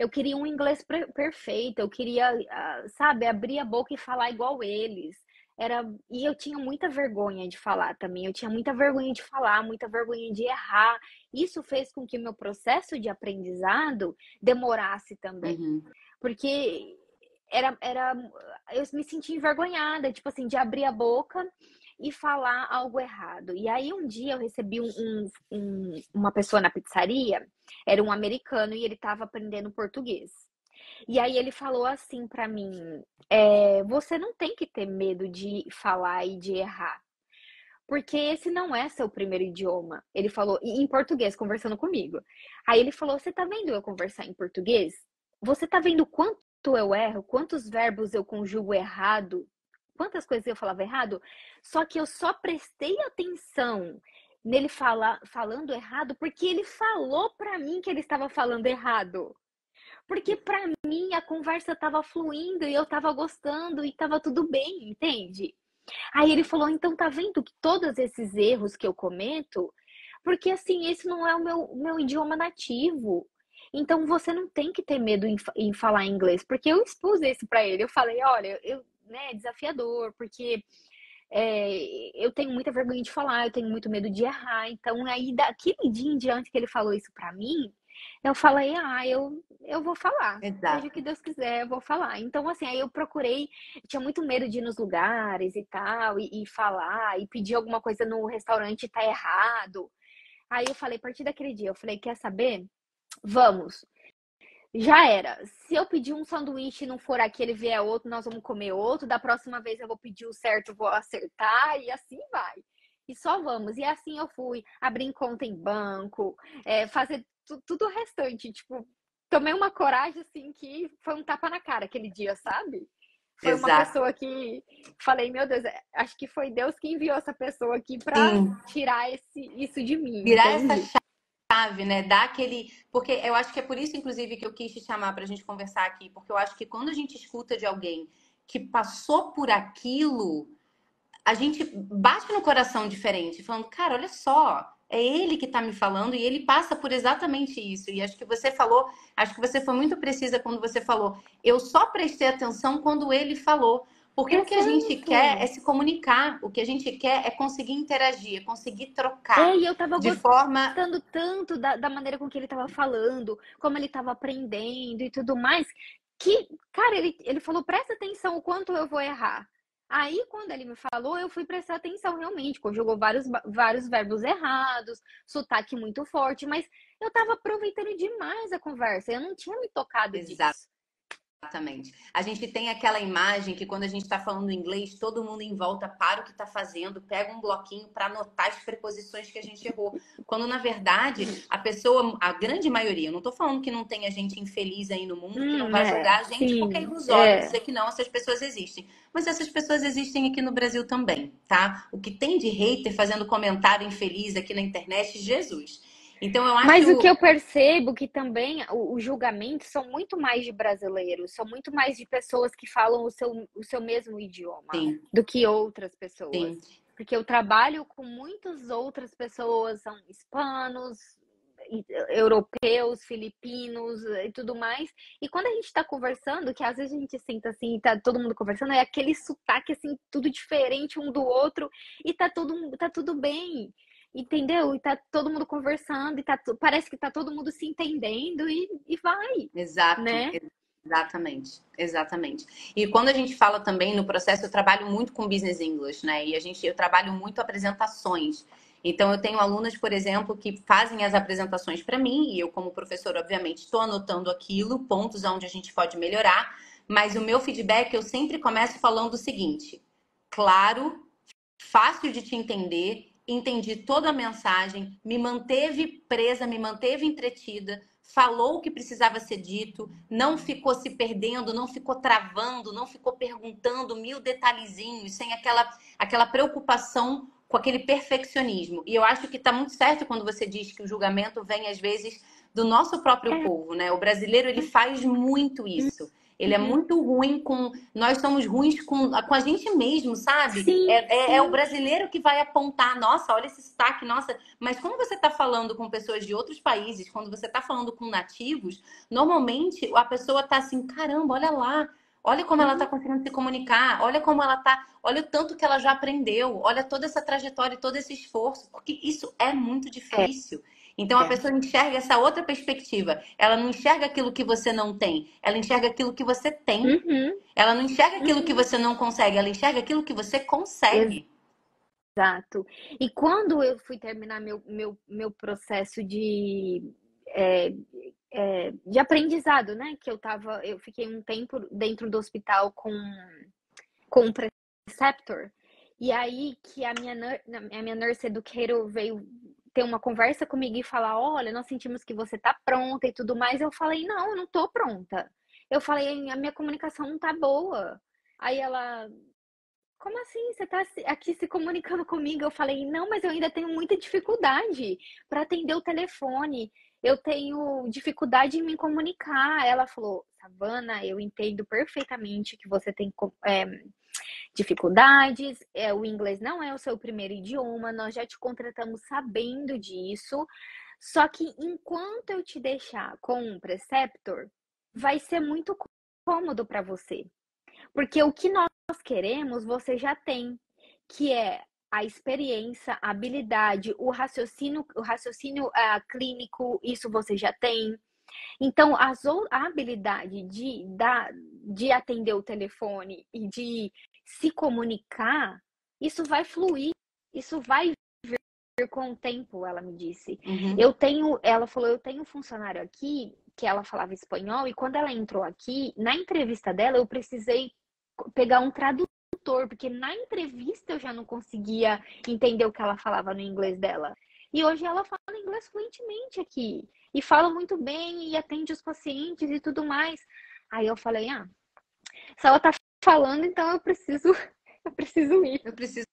Eu queria um inglês perfeito, eu queria, ah, sabe, abrir a boca e falar igual eles era e eu tinha muita vergonha de falar também. Eu tinha muita vergonha de falar, muita vergonha de errar. Isso fez com que meu processo de aprendizado demorasse também. Uhum. Porque era, era eu me sentia envergonhada, tipo assim, de abrir a boca e falar algo errado. E aí um dia eu recebi um, um, um, uma pessoa na pizzaria, era um americano e ele estava aprendendo português. E aí ele falou assim para mim: é, você não tem que ter medo de falar e de errar. Porque esse não é seu primeiro idioma. Ele falou em português, conversando comigo. Aí ele falou: Você tá vendo eu conversar em português? Você tá vendo quanto eu erro, quantos verbos eu conjugo errado, quantas coisas eu falava errado? Só que eu só prestei atenção nele fala, falando errado porque ele falou para mim que ele estava falando errado. Porque para mim a conversa tava fluindo e eu tava gostando e tava tudo bem, entende? Aí ele falou: então tá vendo que todos esses erros que eu cometo, porque assim, esse não é o meu, meu idioma nativo. Então você não tem que ter medo em, em falar inglês, porque eu expus isso para ele. Eu falei: olha, eu, né, desafiador, porque é, eu tenho muita vergonha de falar, eu tenho muito medo de errar. Então, aí, daquele dia em diante que ele falou isso para mim, eu falei, ah, eu, eu vou falar. Exato. Seja o que Deus quiser, eu vou falar. Então, assim, aí eu procurei, tinha muito medo de ir nos lugares e tal, e, e falar, e pedir alguma coisa no restaurante e tá errado. Aí eu falei, a partir daquele dia, eu falei, quer saber? Vamos já era. Se eu pedir um sanduíche e não for aquele vier outro, nós vamos comer outro. Da próxima vez eu vou pedir o certo, vou acertar e assim vai. E só vamos. E assim eu fui abrir conta em banco, é, fazer tudo o restante. Tipo, tomei uma coragem assim que foi um tapa na cara aquele dia, sabe? Foi Exato. uma pessoa que falei, meu Deus, é, acho que foi Deus que enviou essa pessoa aqui para tirar esse, isso de mim. Virar entende? essa chave, né? Dar aquele. Porque eu acho que é por isso, inclusive, que eu quis te chamar para a gente conversar aqui. Porque eu acho que quando a gente escuta de alguém que passou por aquilo, a gente bate no coração diferente, falando, cara, olha só, é ele que está me falando e ele passa por exatamente isso. E acho que você falou, acho que você foi muito precisa quando você falou. Eu só prestei atenção quando ele falou. Porque Exato. o que a gente quer é se comunicar, o que a gente quer é conseguir interagir, é conseguir trocar. É, e eu tava de gostando forma... tanto da, da maneira com que ele tava falando, como ele tava aprendendo e tudo mais, que, cara, ele, ele falou, presta atenção o quanto eu vou errar. Aí, quando ele me falou, eu fui prestar atenção realmente. Conjugou vários, vários verbos errados, sotaque muito forte, mas eu tava aproveitando demais a conversa. Eu não tinha me tocado Exato. disso. Exatamente. A gente tem aquela imagem que quando a gente está falando inglês, todo mundo em volta para o que está fazendo, pega um bloquinho para anotar as preposições que a gente errou. Quando na verdade a pessoa, a grande maioria, eu não estou falando que não tenha gente infeliz aí no mundo que não vai hum, julgar a gente sim, porque é ilusório é. dizer que não, essas pessoas existem. Mas essas pessoas existem aqui no Brasil também, tá? O que tem de hater fazendo comentário infeliz aqui na internet, Jesus. Então eu acho Mas o que eu percebo que também os julgamentos são muito mais de brasileiros, são muito mais de pessoas que falam o seu, o seu mesmo idioma Sim. do que outras pessoas. Sim. Porque eu trabalho com muitas outras pessoas, são hispanos, europeus, filipinos e tudo mais. E quando a gente está conversando, que às vezes a gente senta assim, tá todo mundo conversando, é aquele sotaque assim, tudo diferente um do outro, e tá tudo, tá tudo bem entendeu? E tá todo mundo conversando, e tá, parece que tá todo mundo se entendendo e, e vai. Exato. Né? Exatamente, exatamente. E quando a gente fala também no processo, eu trabalho muito com business English, né? E a gente, eu trabalho muito apresentações. Então, eu tenho alunas, por exemplo, que fazem as apresentações para mim, e eu, como professor, obviamente, estou anotando aquilo, pontos onde a gente pode melhorar, mas o meu feedback eu sempre começo falando o seguinte: claro, fácil de te entender, entendi toda a mensagem, me manteve presa, me manteve entretida, falou o que precisava ser dito, não ficou se perdendo, não ficou travando, não ficou perguntando mil detalhezinhos, sem aquela, aquela preocupação com aquele perfeccionismo. E eu acho que está muito certo quando você diz que o julgamento vem, às vezes, do nosso próprio é. povo, né? O brasileiro, ele faz muito isso. Ele é uhum. muito ruim com. Nós somos ruins com, com a gente mesmo, sabe? Sim, é, é, é, o brasileiro que vai apontar, nossa, olha esse sotaque, nossa. Mas quando você está falando com pessoas de outros países, quando você está falando com nativos, normalmente a pessoa está assim, caramba, olha lá. Olha como ela está uhum. conseguindo se comunicar, olha como ela está, olha o tanto que ela já aprendeu, olha toda essa trajetória e todo esse esforço, porque isso é muito é. difícil. É. Então a é. pessoa enxerga essa outra perspectiva. Ela não enxerga aquilo que você não tem, ela enxerga aquilo que você tem. Uhum. Ela não enxerga aquilo uhum. que você não consegue, ela enxerga aquilo que você consegue. Exato. E quando eu fui terminar meu, meu, meu processo de, é, é, de aprendizado, né? Que eu tava, eu fiquei um tempo dentro do hospital com, com um preceptor. E aí que a minha, a minha nurse educator veio ter uma conversa comigo e falar: olha, nós sentimos que você tá pronta e tudo mais. Eu falei: não, eu não tô pronta. Eu falei: a minha comunicação não tá boa. Aí ela. Como assim? Você tá aqui se comunicando comigo? Eu falei: não, mas eu ainda tenho muita dificuldade para atender o telefone. eu tenho dificuldade em me comunicar. Ela falou, Savana, eu entendo perfeitamente que você tem é, dificuldades, é, o inglês não é o seu primeiro idioma, nós já te contratamos sabendo disso. Só que enquanto eu te deixar com um preceptor, vai ser muito cômodo para você. Porque o que nós queremos, você já tem, que é a experiência, a habilidade, o raciocínio, o raciocínio uh, clínico, isso você já tem. Então, a habilidade de, da, de atender o telefone e de se comunicar, isso vai fluir, isso vai vir com o tempo, ela me disse. Uhum. Eu tenho, ela falou, eu tenho um funcionário aqui que ela falava espanhol e quando ela entrou aqui, na entrevista dela, eu precisei pegar um tradutor porque na entrevista eu já não conseguia entender o que ela falava no inglês dela. E hoje ela fala inglês fluentemente aqui. E fala muito bem e atende os pacientes e tudo mais. Aí eu falei, ah, se ela tá falando, então eu preciso, eu preciso ir. Eu preciso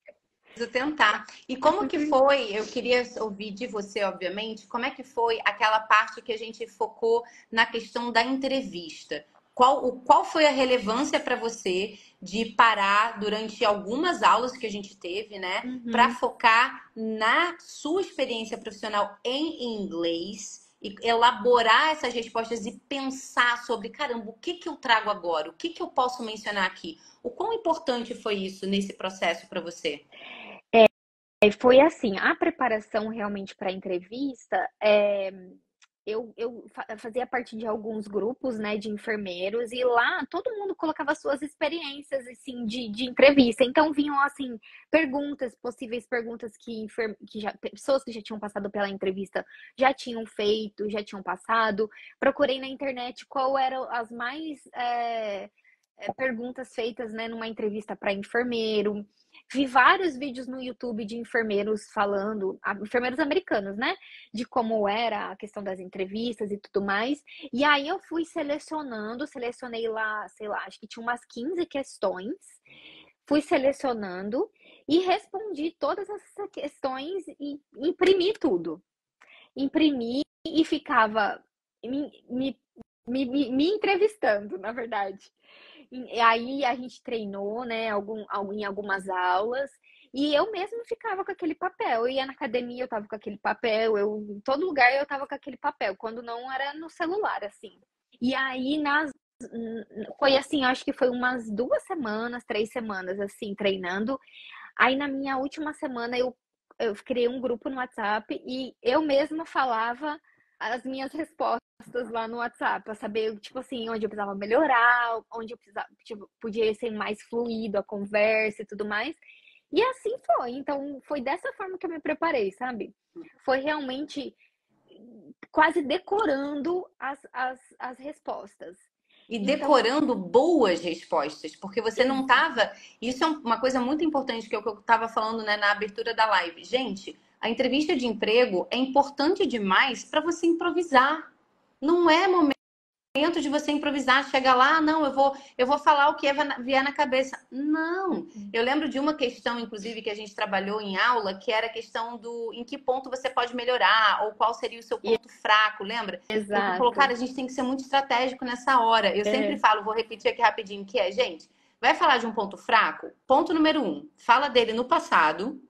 tentar. E como que foi? Eu queria ouvir de você, obviamente, como é que foi aquela parte que a gente focou na questão da entrevista? Qual, qual foi a relevância para você de parar durante algumas aulas que a gente teve, né? Uhum. Para focar na sua experiência profissional em inglês e elaborar essas respostas e pensar sobre, caramba, o que, que eu trago agora? O que, que eu posso mencionar aqui? O quão importante foi isso nesse processo para você? É, foi assim, a preparação realmente para a entrevista é eu, eu fazia parte de alguns grupos, né, de enfermeiros, e lá todo mundo colocava suas experiências, assim, de, de entrevista. Então, vinham, assim, perguntas, possíveis perguntas que, enfer... que já, pessoas que já tinham passado pela entrevista já tinham feito, já tinham passado. Procurei na internet qual eram as mais é, perguntas feitas, né, numa entrevista para enfermeiro. Vi vários vídeos no YouTube de enfermeiros falando, enfermeiros americanos, né? De como era a questão das entrevistas e tudo mais. E aí eu fui selecionando, selecionei lá, sei lá, acho que tinha umas 15 questões. Fui selecionando e respondi todas essas questões e imprimi tudo. Imprimi e ficava me, me, me, me entrevistando, na verdade. E aí a gente treinou, né, algum, em algumas aulas. E eu mesmo ficava com aquele papel. Eu ia na academia, eu tava com aquele papel. Eu, em todo lugar eu tava com aquele papel. Quando não era no celular, assim. E aí, nas, foi assim, acho que foi umas duas semanas, três semanas, assim, treinando. Aí, na minha última semana, eu, eu criei um grupo no WhatsApp e eu mesma falava as minhas respostas lá no WhatsApp, para saber, tipo assim, onde eu precisava melhorar, onde eu precisava, tipo, podia ser mais fluido a conversa e tudo mais. E assim foi. Então, foi dessa forma que eu me preparei, sabe? Foi realmente quase decorando as, as, as respostas. E então decorando então... boas respostas, porque você não estava. Isso é uma coisa muito importante que é eu estava falando né, na abertura da live. Gente, a entrevista de emprego é importante demais para você improvisar. Não é momento de você improvisar, chegar lá, ah, não, eu vou, eu vou falar o que vier na cabeça. Não. Uhum. Eu lembro de uma questão, inclusive, que a gente trabalhou em aula, que era a questão do em que ponto você pode melhorar, ou qual seria o seu ponto fraco, lembra? Exato. Falou, cara, a gente tem que ser muito estratégico nessa hora. Eu é. sempre falo, vou repetir aqui rapidinho, que é, gente, vai falar de um ponto fraco? Ponto número um, fala dele no passado,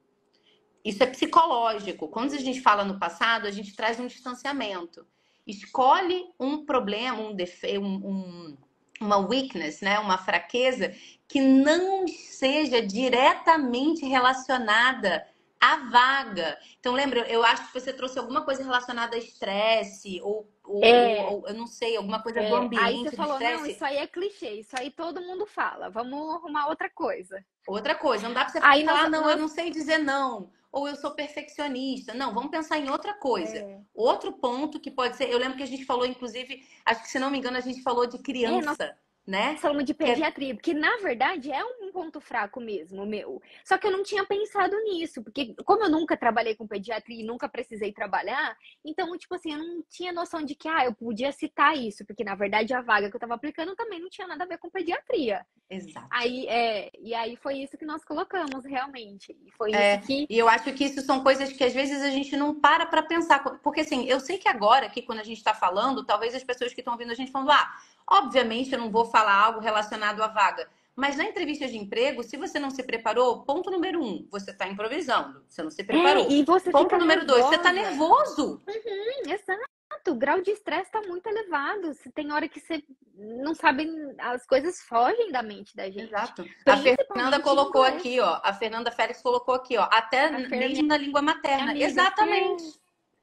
isso é psicológico. Quando a gente fala no passado, a gente traz um distanciamento. Escolhe um problema, um defeito, um, um, uma weakness, né? uma fraqueza que não seja diretamente relacionada à vaga. Então, lembra, eu acho que você trouxe alguma coisa relacionada a estresse ou ou, é. ou, eu não sei, alguma coisa é. do ambiente. Aí você falou, não, isso aí é clichê, isso aí todo mundo fala. Vamos arrumar outra coisa. Outra coisa, não dá pra você aí falar, nós, não, nós... eu não sei dizer não ou eu sou perfeccionista. Não, vamos pensar em outra coisa. É. Outro ponto que pode ser. Eu lembro que a gente falou, inclusive, acho que se não me engano, a gente falou de criança. É. né? Falamos de pediatria, porque na verdade é um ponto fraco mesmo, meu. Só que eu não tinha pensado nisso, porque como eu nunca trabalhei com pediatria e nunca precisei trabalhar, então, tipo assim, eu não tinha noção de que, ah, eu podia citar isso, porque na verdade a vaga que eu tava aplicando também não tinha nada a ver com pediatria. Exato. Aí, é, e aí foi isso que nós colocamos, realmente. E foi é, isso que... E eu acho que isso são coisas que às vezes a gente não para pra pensar, porque assim, eu sei que agora, aqui, quando a gente tá falando, talvez as pessoas que estão ouvindo a gente falando, ah, Obviamente, eu não vou falar algo relacionado à vaga. Mas na entrevista de emprego, se você não se preparou, ponto número um, você está improvisando. Você não se preparou. É, e você ponto número nervosa. dois, você está nervoso. Uhum, exato. O grau de estresse está muito elevado. Você tem hora que você não sabe, as coisas fogem da mente da gente. Exato. A Fernanda colocou aqui, ó. A Fernanda Félix colocou aqui, ó. Até mesmo na língua materna. Amiga, Exatamente.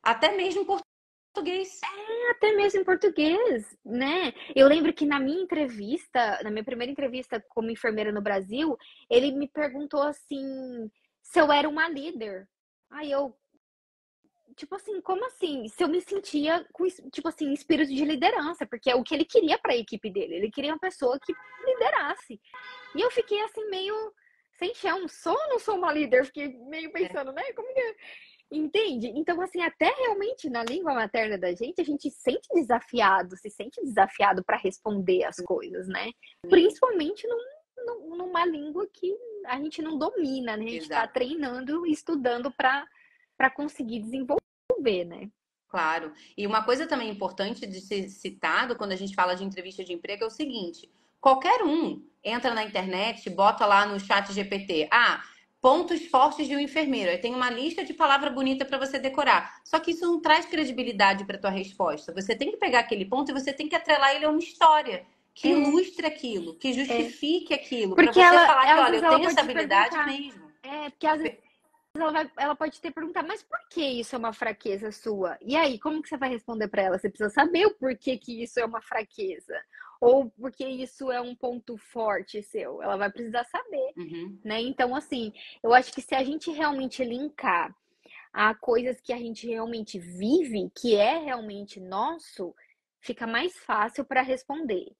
Até mesmo por português. É, até mesmo em português, né? Eu lembro que na minha entrevista, na minha primeira entrevista como enfermeira no Brasil, ele me perguntou assim se eu era uma líder. Aí eu, tipo assim, como assim? Se eu me sentia com, tipo assim, espírito de liderança, porque é o que ele queria para a equipe dele. Ele queria uma pessoa que liderasse. E eu fiquei assim meio sem chão. Sou ou não sou uma líder? Fiquei meio é. pensando, né? Como que é? Entende? Então, assim, até realmente na língua materna da gente, a gente se sente desafiado, se sente desafiado para responder as coisas, né? Principalmente num, num, numa língua que a gente não domina, né? A gente está treinando e estudando para conseguir desenvolver, né? Claro. E uma coisa também importante de ser citado quando a gente fala de entrevista de emprego é o seguinte: qualquer um entra na internet, bota lá no chat GPT, ah, pontos fortes de um enfermeiro. Aí tem uma lista de palavra bonita para você decorar. Só que isso não traz credibilidade para tua resposta. Você tem que pegar aquele ponto e você tem que atrelar ele a uma história que é. ilustre aquilo, que justifique é. aquilo, para você ela, falar que, olha, eu tenho essa habilidade mesmo. É, porque às vezes ela, vai, ela pode ter perguntado, mas por que isso é uma fraqueza sua? E aí, como que você vai responder para ela? Você precisa saber o porquê que isso é uma fraqueza ou porque isso é um ponto forte seu. Ela vai precisar saber, uhum. né? Então, assim, eu acho que se a gente realmente linkar a coisas que a gente realmente vive, que é realmente nosso, fica mais fácil para responder.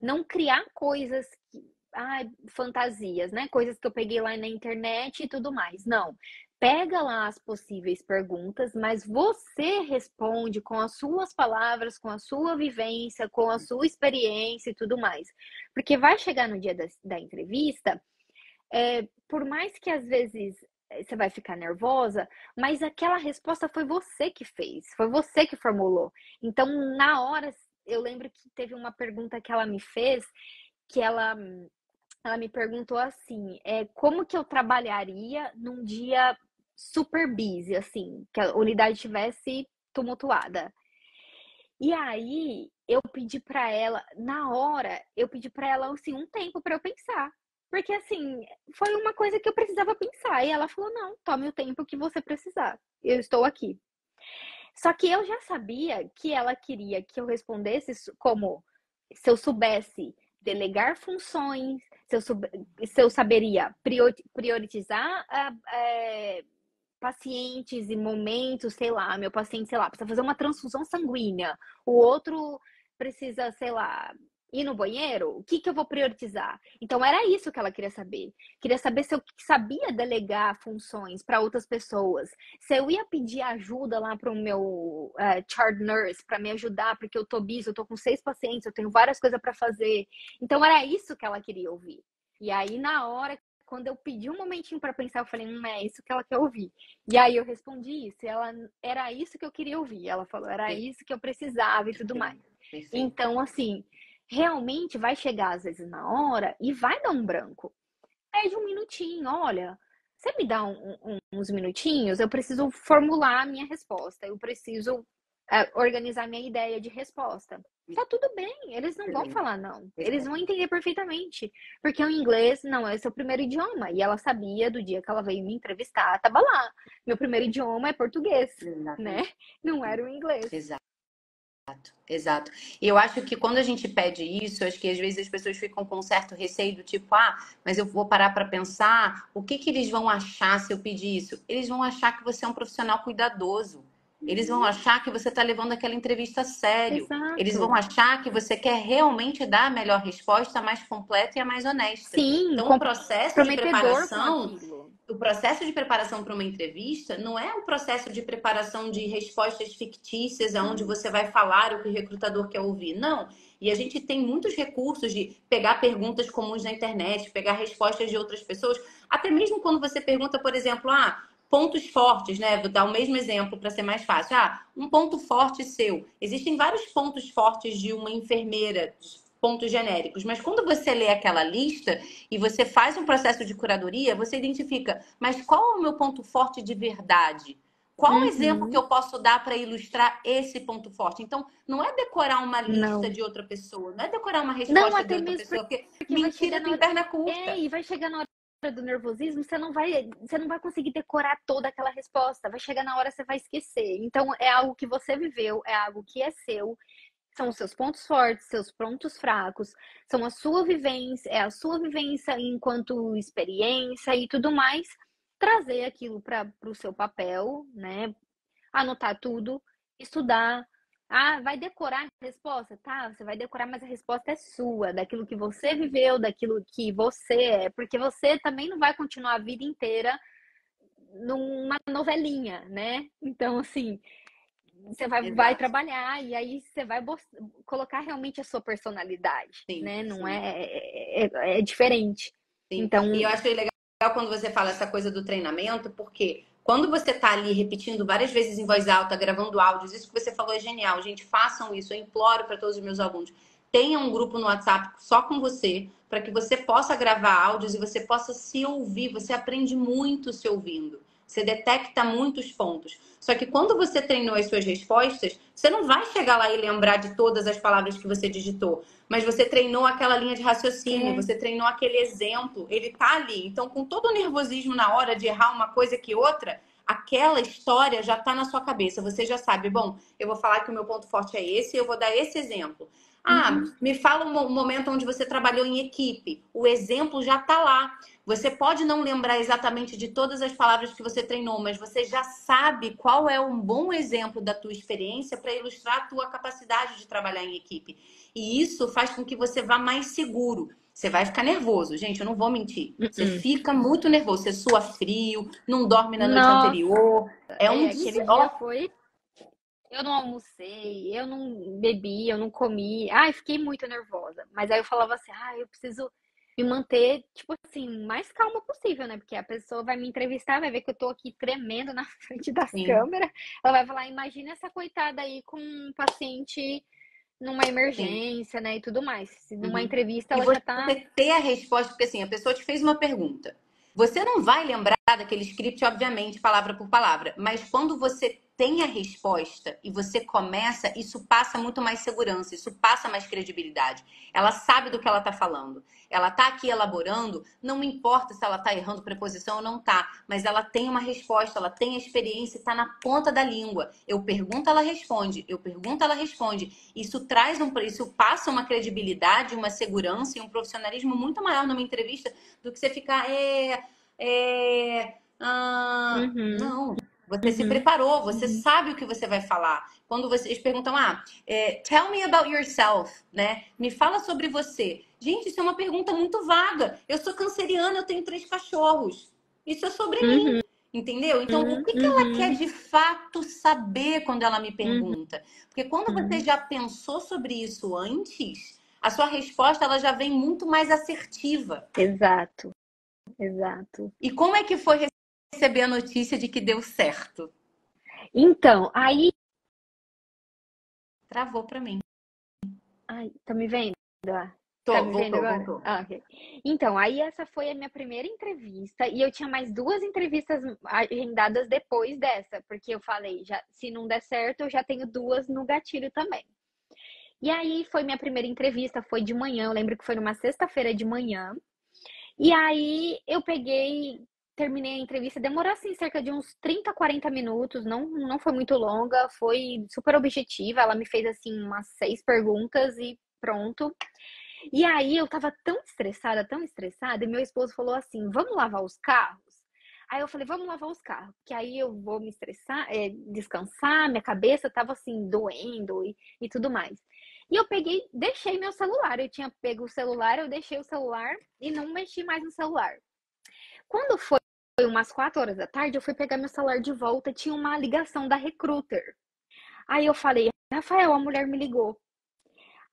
Não criar coisas que, ah, fantasias, né? Coisas que eu peguei lá na internet e tudo mais. Não pega lá as possíveis perguntas, mas você responde com as suas palavras, com a sua vivência, com a sua experiência e tudo mais. Porque vai chegar no dia da, da entrevista, é, por mais que às vezes é, você vai ficar nervosa, mas aquela resposta foi você que fez, foi você que formulou. Então, na hora, eu lembro que teve uma pergunta que ela me fez, que ela ela me perguntou assim, é, como que eu trabalharia num dia super busy, assim, que a unidade tivesse tumultuada. E aí eu pedi para ela, na hora, eu pedi para ela assim um tempo para eu pensar. Porque assim, foi uma coisa que eu precisava pensar. E ela falou: "Não, tome o tempo que você precisar. Eu estou aqui". Só que eu já sabia que ela queria que eu respondesse como se eu soubesse delegar funções, se eu, se eu saberia priorizar é, pacientes e momentos, sei lá, meu paciente, sei lá, precisa fazer uma transfusão sanguínea, o outro precisa, sei lá, ir no banheiro, o que, que eu vou priorizar? Então era isso que ela queria saber. Queria saber se eu sabia delegar funções para outras pessoas, se eu ia pedir ajuda lá para o meu uh, chart nurse para me ajudar, porque eu tô bis, eu tô com seis pacientes, eu tenho várias coisas para fazer. Então era isso que ela queria ouvir. E aí na hora quando eu pedi um momentinho para pensar, eu falei, hum, é isso que ela quer ouvir. E aí eu respondi isso, e ela era isso que eu queria ouvir. Ela falou, era isso que eu precisava e tudo mais. Então, assim, realmente vai chegar às vezes na hora e vai dar um branco. Pede um minutinho, olha, você me dá um, um, uns minutinhos? Eu preciso formular a minha resposta, eu preciso é, organizar minha ideia de resposta. Tá tudo bem, eles não vão falar não. Eles vão entender perfeitamente. Porque o inglês não é seu primeiro idioma. E ela sabia do dia que ela veio me entrevistar, tava lá. Meu primeiro idioma é português, né? Não era o inglês. Exato. Exato. E eu acho que quando a gente pede isso, acho que às vezes as pessoas ficam com um certo receio do tipo, ah, mas eu vou parar para pensar, o que que eles vão achar se eu pedir isso? Eles vão achar que você é um profissional cuidadoso Eles vão achar que você está levando aquela entrevista a sério. Exato. Eles vão achar que você quer realmente dar a melhor resposta, a mais completa e a mais honesta. Sim, então o processo de preparação, o processo de preparação para uma entrevista não é um processo de preparação de respostas fictícias, aonde você vai falar o que o recrutador quer ouvir. Não. E a gente tem muitos recursos de pegar perguntas comuns na internet, pegar respostas de outras pessoas, até mesmo quando você pergunta, por exemplo, ah, pontos fortes, né? Vou dar o mesmo exemplo para ser mais fácil. Ah, um ponto forte seu. Existem vários pontos fortes de uma enfermeira, pontos genéricos, mas quando você lê aquela lista e você faz um processo de curadoria, você identifica, mas qual é o meu ponto forte de verdade? Qual uhum. exemplo que eu posso dar para ilustrar esse ponto forte? Então, não é decorar uma lista não. de outra pessoa, não é decorar uma resposta não, de outra pessoa, porque, porque mentira tem perna curta. É, e vai chegar na hora do nervosismo, você não vai, você não vai conseguir decorar toda aquela resposta. Vai chegar na hora você vai esquecer. Então é algo que você viveu, é algo que é seu. São os seus pontos fortes, seus pontos fracos, são a sua vivência, é a sua vivência enquanto experiência e tudo mais. Trazer aquilo para o seu papel, né? Anotar tudo, estudar, ah, vai decorar a resposta? Tá, você vai decorar, mas a resposta é sua, daquilo que você viveu, daquilo que você é, porque você também não vai continuar a vida inteira numa novelinha, né? Então, assim, você vai, vai trabalhar e aí você vai colocar realmente a sua personalidade, sim, né? Não é, é, é, é, diferente. Sim. Então, e eu acho legal quando você fala essa coisa do treinamento, porque quando você está ali repetindo várias vezes em voz alta, gravando áudios, isso que você falou é genial. Gente, façam isso. Eu imploro para todos os meus alunos. Tenha um grupo no WhatsApp só com você, para que você possa gravar áudios e você possa se ouvir. Você aprende muito se ouvindo. Você detecta muitos pontos. Só que quando você treinou as suas respostas, você não vai chegar lá e lembrar de todas as palavras que você digitou. Mas você treinou aquela linha de raciocínio, é. você treinou aquele exemplo, ele tá ali. Então, com todo o nervosismo na hora de errar uma coisa que outra, aquela história já tá na sua cabeça. Você já sabe, bom, eu vou falar que o meu ponto forte é esse, eu vou dar esse exemplo. Ah, uhum. me fala um momento onde você trabalhou em equipe. O exemplo já tá lá. Você pode não lembrar exatamente de todas as palavras que você treinou, mas você já sabe qual é um bom exemplo da tua experiência para ilustrar a tua capacidade de trabalhar em equipe. E isso faz com que você vá mais seguro. Você vai ficar nervoso, gente, eu não vou mentir. Você uh -uh. fica muito nervoso, você sua frio, não dorme na noite Nossa. anterior. É, é um dia foi eu não almocei, eu não bebi, eu não comi. Ai, fiquei muito nervosa. Mas aí eu falava assim, ah, eu preciso me manter, tipo assim, mais calma possível, né? Porque a pessoa vai me entrevistar, vai ver que eu tô aqui tremendo na frente das Sim. câmeras. Ela vai falar, imagina essa coitada aí com um paciente numa emergência, Sim. né? E tudo mais. Numa uhum. entrevista, ela e já tá. Você ter a resposta, porque assim, a pessoa te fez uma pergunta. Você não vai lembrar daquele script, obviamente, palavra por palavra, mas quando você tem a resposta e você começa, isso passa muito mais segurança, isso passa mais credibilidade. Ela sabe do que ela está falando. Ela está aqui elaborando, não importa se ela está errando preposição ou não está, mas ela tem uma resposta, ela tem a experiência, está na ponta da língua. Eu pergunto, ela responde. Eu pergunto, ela responde. Isso traz um, isso passa uma credibilidade, uma segurança e um profissionalismo muito maior numa entrevista do que você ficar é, é, ah, uhum. não você uhum. se preparou, você uhum. sabe o que você vai falar. Quando vocês perguntam, ah, é, tell me about yourself, né? Me fala sobre você. Gente, isso é uma pergunta muito vaga. Eu sou canceriana, eu tenho três cachorros. Isso é sobre uhum. mim. Entendeu? Então, o que, que ela uhum. quer de fato saber quando ela me uhum. pergunta? Porque quando você já pensou sobre isso antes, a sua resposta ela já vem muito mais assertiva. Exato. Exato. E como é que foi receber a notícia de que deu certo? Então, aí. Travou para mim. Ai, tá me vendo? Tô, tá me voltou, vendo agora? Voltou. Ah, okay. Então, aí essa foi a minha primeira entrevista e eu tinha mais duas entrevistas agendadas depois dessa, porque eu falei, já, se não der certo, eu já tenho duas no gatilho também. E aí foi minha primeira entrevista, foi de manhã, eu lembro que foi numa sexta-feira de manhã. E aí eu peguei, terminei a entrevista, demorou assim cerca de uns 30, 40 minutos, não, não foi muito longa, foi super objetiva. Ela me fez assim umas seis perguntas e pronto. E aí eu tava tão estressada, tão estressada, e meu esposo falou assim: vamos lavar os carros? Aí eu falei, vamos lavar os carros, que aí eu vou me estressar, é, descansar, minha cabeça tava assim, doendo e, e tudo mais. E eu peguei, deixei meu celular. Eu tinha pego o celular, eu deixei o celular e não mexi mais no celular. Quando foi umas quatro horas da tarde, eu fui pegar meu celular de volta, tinha uma ligação da Recruiter. Aí eu falei, Rafael, a mulher me ligou.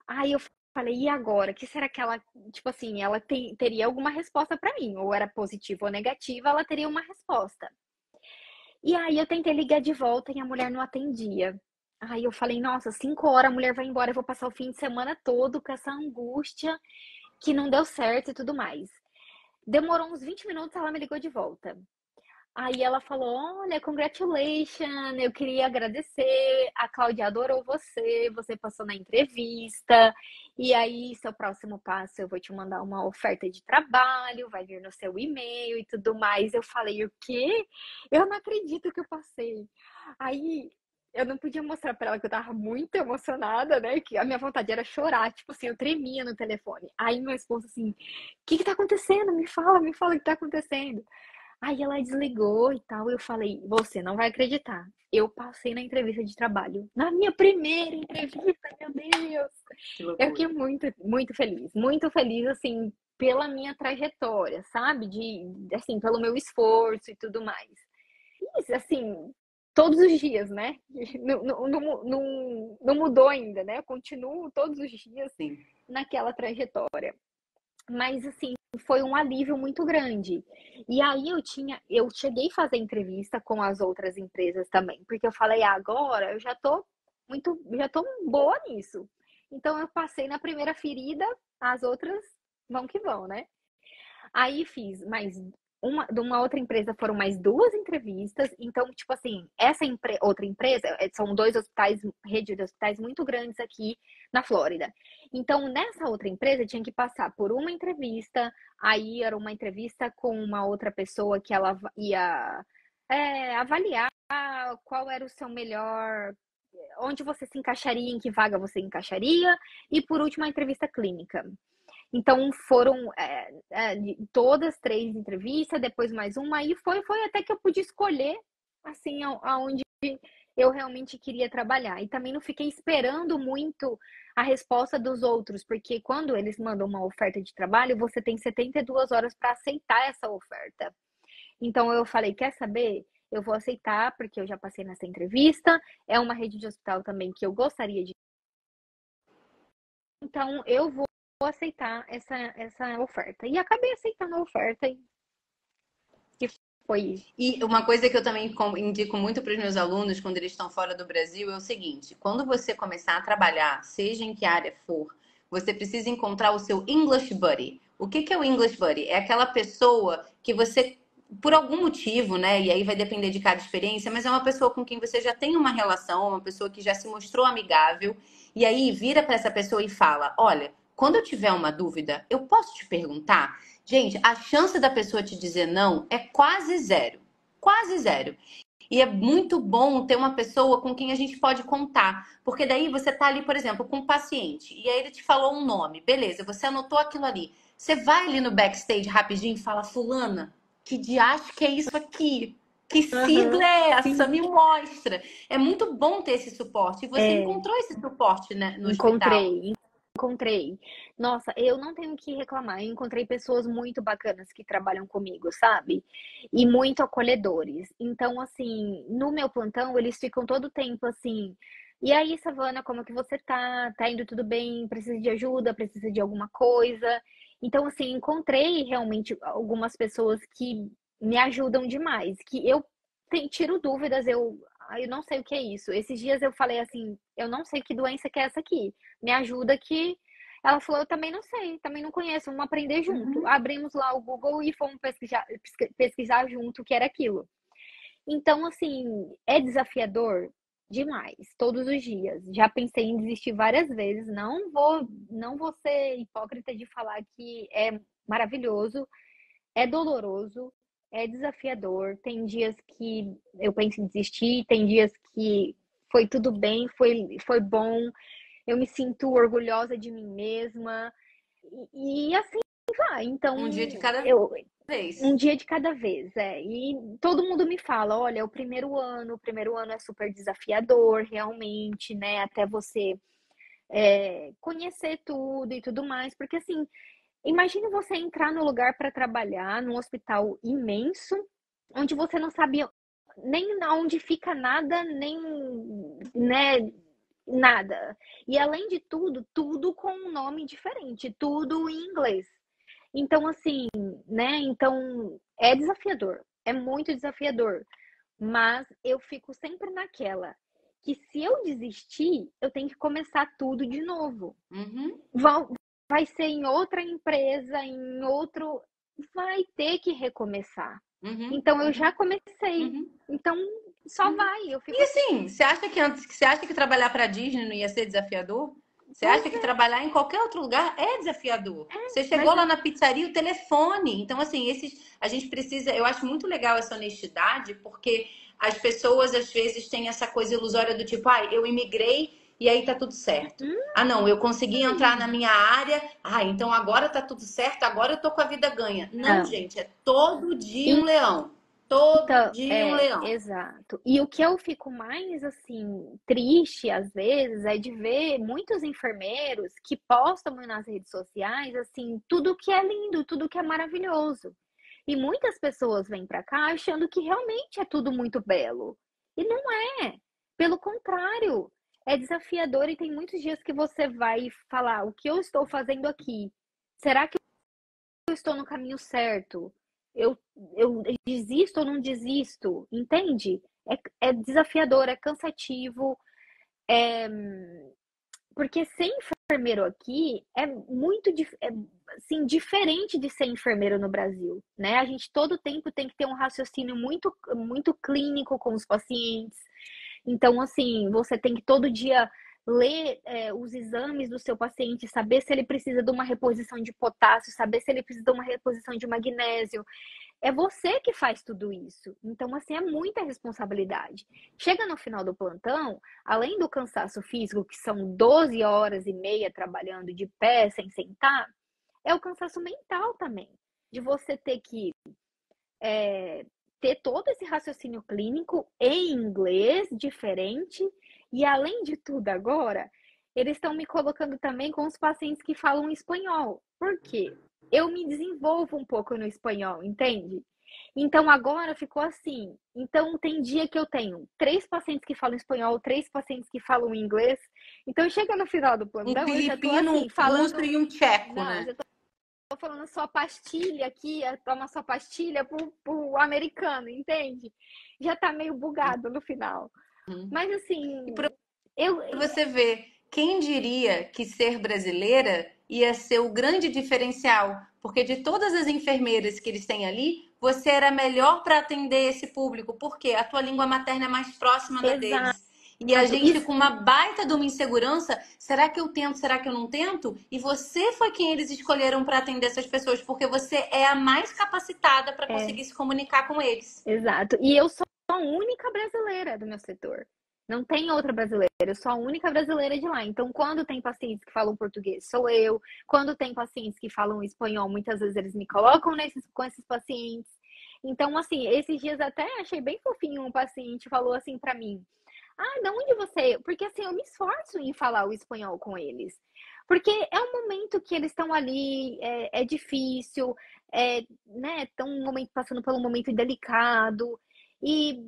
Aí eu falei, e agora? Que será que ela, tipo assim, ela tem, teria alguma resposta para mim? Ou era positiva ou negativa, ela teria uma resposta. E aí eu tentei ligar de volta e a mulher não atendia. Aí eu falei, nossa, cinco horas a mulher vai embora, eu vou passar o fim de semana todo com essa angústia que não deu certo e tudo mais. Demorou uns 20 minutos, ela me ligou de volta. Aí ela falou: Olha, congratulations, eu queria agradecer. A Cláudia adorou você, você passou na entrevista. E aí, seu próximo passo, eu vou te mandar uma oferta de trabalho, vai vir no seu e-mail e tudo mais. Eu falei: O quê? Eu não acredito que eu passei. Aí eu não podia mostrar para ela que eu tava muito emocionada, né? Que a minha vontade era chorar, tipo assim, eu tremia no telefone. Aí meu esposo assim: O que que tá acontecendo? Me fala, me fala o que tá acontecendo. Aí ela desligou e tal. Eu falei, você não vai acreditar. Eu passei na entrevista de trabalho. Na minha primeira entrevista, meu Deus! Eu fiquei muito, muito feliz. Muito feliz, assim, pela minha trajetória, sabe? De, assim, pelo meu esforço e tudo mais. E, assim, todos os dias, né? Não, não, não, não mudou ainda, né? Eu continuo todos os dias Sim. naquela trajetória. Mas, assim, foi um alívio muito grande. E aí eu tinha, eu cheguei a fazer entrevista com as outras empresas também, porque eu falei, ah, agora eu já tô muito, já tô boa nisso. Então eu passei na primeira ferida, as outras vão que vão, né? Aí fiz mais uma, de uma outra empresa foram mais duas entrevistas. Então, tipo assim, essa outra empresa, é, são dois hospitais, rede de hospitais muito grandes aqui na Flórida. Então, nessa outra empresa, tinha que passar por uma entrevista, aí era uma entrevista com uma outra pessoa que ela ia é, avaliar qual era o seu melhor onde você se encaixaria, em que vaga você encaixaria, e por último a entrevista clínica. Então foram é, é, todas três entrevistas, depois mais uma, e foi, foi até que eu pude escolher assim aonde eu realmente queria trabalhar. E também não fiquei esperando muito a resposta dos outros, porque quando eles mandam uma oferta de trabalho, você tem 72 horas para aceitar essa oferta. Então eu falei, quer saber? Eu vou aceitar, porque eu já passei nessa entrevista. É uma rede de hospital também que eu gostaria de. Então eu vou vou aceitar essa, essa oferta. E acabei aceitando a oferta e, e foi. E uma coisa que eu também indico muito para os meus alunos quando eles estão fora do Brasil é o seguinte: quando você começar a trabalhar, seja em que área for, você precisa encontrar o seu English Buddy. O que, que é o English Buddy? É aquela pessoa que você por algum motivo, né? E aí vai depender de cada experiência, mas é uma pessoa com quem você já tem uma relação, uma pessoa que já se mostrou amigável, e aí vira para essa pessoa e fala: Olha, quando eu tiver uma dúvida, eu posso te perguntar? Gente, a chance da pessoa te dizer não é quase zero. Quase zero. E é muito bom ter uma pessoa com quem a gente pode contar. Porque daí você tá ali, por exemplo, com um paciente. E aí ele te falou um nome. Beleza, você anotou aquilo ali. Você vai ali no backstage rapidinho e fala, fulana, que diacho que é isso aqui? Que sigla uhum, é essa? Sim. Me mostra. É muito bom ter esse suporte. E você é... encontrou esse suporte né, no Encontrei. hospital encontrei. Nossa, eu não tenho que reclamar. Eu encontrei pessoas muito bacanas que trabalham comigo, sabe? E muito acolhedores. Então, assim, no meu plantão, eles ficam todo o tempo assim. E aí, Savana, como que você tá? Tá indo tudo bem? Precisa de ajuda? Precisa de alguma coisa? Então, assim, encontrei realmente algumas pessoas que me ajudam demais, que eu tiro dúvidas, eu eu não sei o que é isso. Esses dias eu falei assim, eu não sei que doença que é essa aqui. Me ajuda que ela falou, eu também não sei, também não conheço, vamos aprender junto. Uhum. Abrimos lá o Google e fomos pesquisar, pesquisar junto o que era aquilo. Então, assim, é desafiador demais, todos os dias. Já pensei em desistir várias vezes. Não vou, não vou ser hipócrita de falar que é maravilhoso, é doloroso, é desafiador. Tem dias que eu penso em desistir, tem dias que foi tudo bem, foi, foi bom, eu me sinto orgulhosa de mim mesma. E, e assim vai. Então, um dia de cada eu, vez. Um dia de cada vez, é. E todo mundo me fala, olha, o primeiro ano, o primeiro ano é super desafiador, realmente, né? Até você é, conhecer tudo e tudo mais, porque assim, imagine você entrar no lugar para trabalhar num hospital imenso, onde você não sabia nem onde fica nada, nem, né, nada. E além de tudo, tudo com um nome diferente, tudo em inglês. Então, assim, né? Então, é desafiador, é muito desafiador. Mas eu fico sempre naquela que se eu desistir, eu tenho que começar tudo de novo. Uhum. Vai, ser em outra empresa, em outro. Vai ter que recomeçar. Uhum. Então eu já comecei. Uhum. Então só uhum. vai. Eu fico... E assim, você acha que antes, você acha que trabalhar para Disney não ia ser desafiador? Você acha que é. trabalhar em qualquer outro lugar é desafiador? É, você chegou lá é. na pizzaria, o telefone. Então, assim, esses, a gente precisa. Eu acho muito legal essa honestidade, porque as pessoas às vezes têm essa coisa ilusória do tipo, ah, eu imigrei e aí tá tudo certo. Hum, ah, não, eu consegui entrar na minha área, ah, então agora tá tudo certo, agora eu tô com a vida ganha. Não, não. gente, é todo dia um leão. Todo então, dia é, um leão. Exato. E o que eu fico mais assim triste às vezes é de ver muitos enfermeiros que postam nas redes sociais assim tudo que é lindo, tudo que é maravilhoso. E muitas pessoas vêm para cá achando que realmente é tudo muito belo. E não é. Pelo contrário, é desafiador e tem muitos dias que você vai falar: o que eu estou fazendo aqui? Será que eu estou no caminho certo? eu, eu desisto ou não desisto, entende? É, é desafiador, é cansativo, é, porque ser enfermeiro aqui é muito é, assim, diferente de ser enfermeiro no Brasil, né? A gente todo tempo tem que ter um raciocínio muito, muito clínico com os pacientes. Então, assim, você tem que todo dia ler é, os exames do seu paciente, saber se ele precisa de uma reposição de potássio, saber se ele precisa de uma reposição de magnésio. É você que faz tudo isso. Então, assim, é muita responsabilidade. Chega no final do plantão, além do cansaço físico, que são 12 horas e meia trabalhando de pé, sem sentar, é o cansaço mental também. De você ter que é, ter todo esse raciocínio clínico em inglês diferente e além de tudo, agora, eles estão me colocando também com os pacientes que falam espanhol. Por quê? Eu me desenvolvo um pouco no espanhol, entende? Então agora ficou assim. Então tem dia que eu tenho três pacientes que falam espanhol, três pacientes que falam inglês. Então chega no final do plano, um filipino, assim, falando um e um tcheco, Não, né? Tô falando só pastilha aqui, toma só pastilha pro, pro americano, entende? Já tá meio bugado no final. Uhum. Mas assim, pra eu você vê, quem diria que ser brasileira ia ser o grande diferencial? Porque de todas as enfermeiras que eles têm ali, você era melhor para atender esse público, porque a tua língua materna é mais próxima da Exato. deles. E a gente com uma baita de uma insegurança, será que eu tento, será que eu não tento? E você foi quem eles escolheram para atender essas pessoas, porque você é a mais capacitada para é. conseguir se comunicar com eles. Exato. E eu sou a única brasileira do meu setor. Não tem outra brasileira, eu sou a única brasileira de lá. Então, quando tem pacientes que falam português, sou eu. Quando tem pacientes que falam espanhol, muitas vezes eles me colocam nesses, com esses pacientes. Então, assim, esses dias até achei bem fofinho um paciente falou assim para mim: Ah, de onde você? Porque assim, eu me esforço em falar o espanhol com eles. Porque é um momento que eles estão ali, é, é difícil, é, né? Estão um momento, passando por um momento delicado. E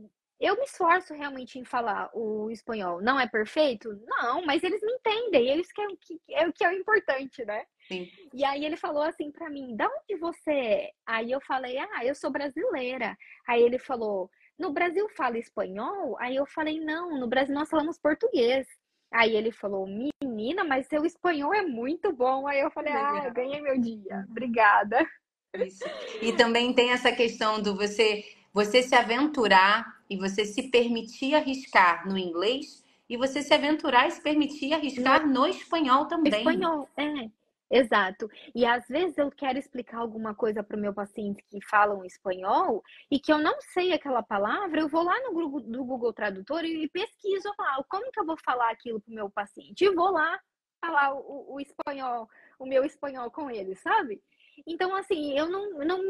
eu me esforço realmente em falar o espanhol. Não é perfeito? Não, mas eles me entendem. Eles que é, que, é o que é o importante, né? Sim. E aí ele falou assim para mim: "Da onde você é?" Aí eu falei: "Ah, eu sou brasileira". Aí ele falou: "No Brasil fala espanhol?" Aí eu falei: "Não, no Brasil nós falamos português". Aí ele falou: "Menina, mas seu espanhol é muito bom". Aí eu falei: "Ah, eu ganhei meu dia. Obrigada". Isso. E também tem essa questão do você você se aventurar e você se permitir arriscar no inglês e você se aventurar e se permitir arriscar no, no espanhol também. Espanhol, é. Exato. E às vezes eu quero explicar alguma coisa para o meu paciente que fala um espanhol e que eu não sei aquela palavra, eu vou lá no Google, no Google Tradutor e pesquiso lá como que eu vou falar aquilo para o meu paciente. E vou lá falar o, o espanhol, o meu espanhol com ele, sabe? Então, assim, eu não, não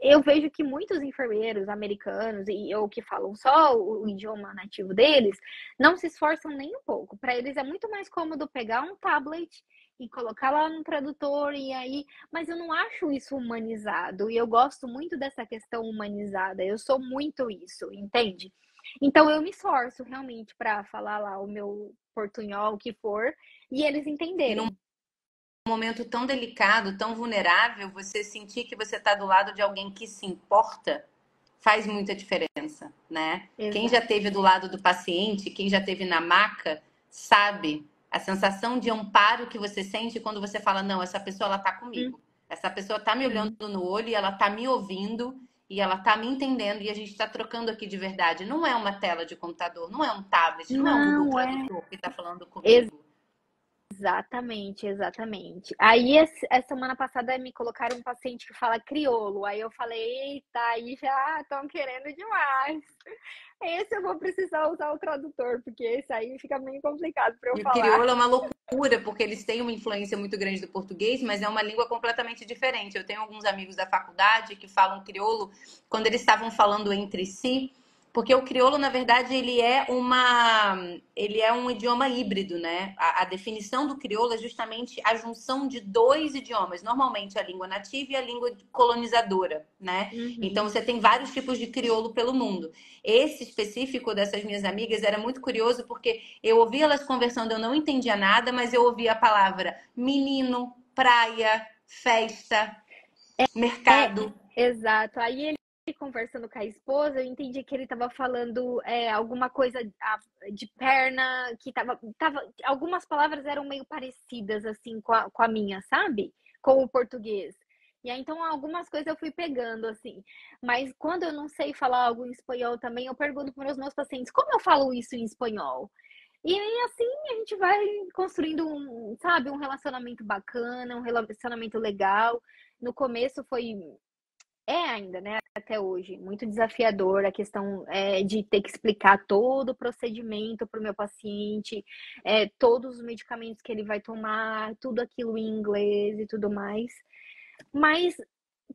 eu vejo que muitos enfermeiros americanos e ou que falam só o, o idioma nativo deles não se esforçam nem um pouco. Para eles é muito mais cômodo pegar um tablet e colocar lá no tradutor e aí, mas eu não acho isso humanizado e eu gosto muito dessa questão humanizada. Eu sou muito isso, entende? Então eu me esforço realmente para falar lá o meu portunhol, o que for, e eles entenderam momento tão delicado, tão vulnerável, você sentir que você está do lado de alguém que se importa, faz muita diferença, né? Exato. Quem já teve do lado do paciente, quem já teve na maca, sabe a sensação de amparo que você sente quando você fala, não, essa pessoa ela tá comigo. Hum. Essa pessoa tá me olhando hum. no olho e ela tá me ouvindo e ela tá me entendendo e a gente está trocando aqui de verdade. Não é uma tela de computador, não é um tablet, não, não é um Google é... Que está falando comigo. Exatamente, exatamente. Aí, essa semana passada, me colocaram um paciente que fala criolo. Aí eu falei, eita, aí já estão querendo demais. Esse eu vou precisar usar o tradutor, porque esse aí fica meio complicado para eu e falar. O crioulo é uma loucura, porque eles têm uma influência muito grande do português, mas é uma língua completamente diferente. Eu tenho alguns amigos da faculdade que falam crioulo quando eles estavam falando entre si porque o crioulo, na verdade, ele é uma ele é um idioma híbrido, né? A, a, definição do crioulo é justamente a junção de dois idiomas, normalmente a língua nativa e a língua colonizadora, né? Uhum. Então você tem vários tipos de crioulo pelo mundo. Esse específico dessas minhas amigas era muito curioso porque eu ouvia elas conversando, eu não entendia nada, mas eu ouvia a palavra menino, praia, festa, é, mercado. É, exato. Aí ele conversando com a esposa, eu entendi que ele estava falando é, alguma coisa de perna, que tava, tava. Algumas palavras eram meio parecidas, assim, com a, com a minha, sabe? Com o português. E aí, então, algumas coisas eu fui pegando, assim. Mas quando eu não sei falar algo em espanhol também, eu pergunto para os meus pacientes, como eu falo isso em espanhol? E aí, assim, a gente vai construindo um, sabe, um relacionamento bacana, um relacionamento legal. No começo foi é ainda, né, até hoje, muito desafiador a questão é, de ter que explicar todo o procedimento para o meu paciente, é, todos os medicamentos que ele vai tomar, tudo aquilo em inglês e tudo mais. Mas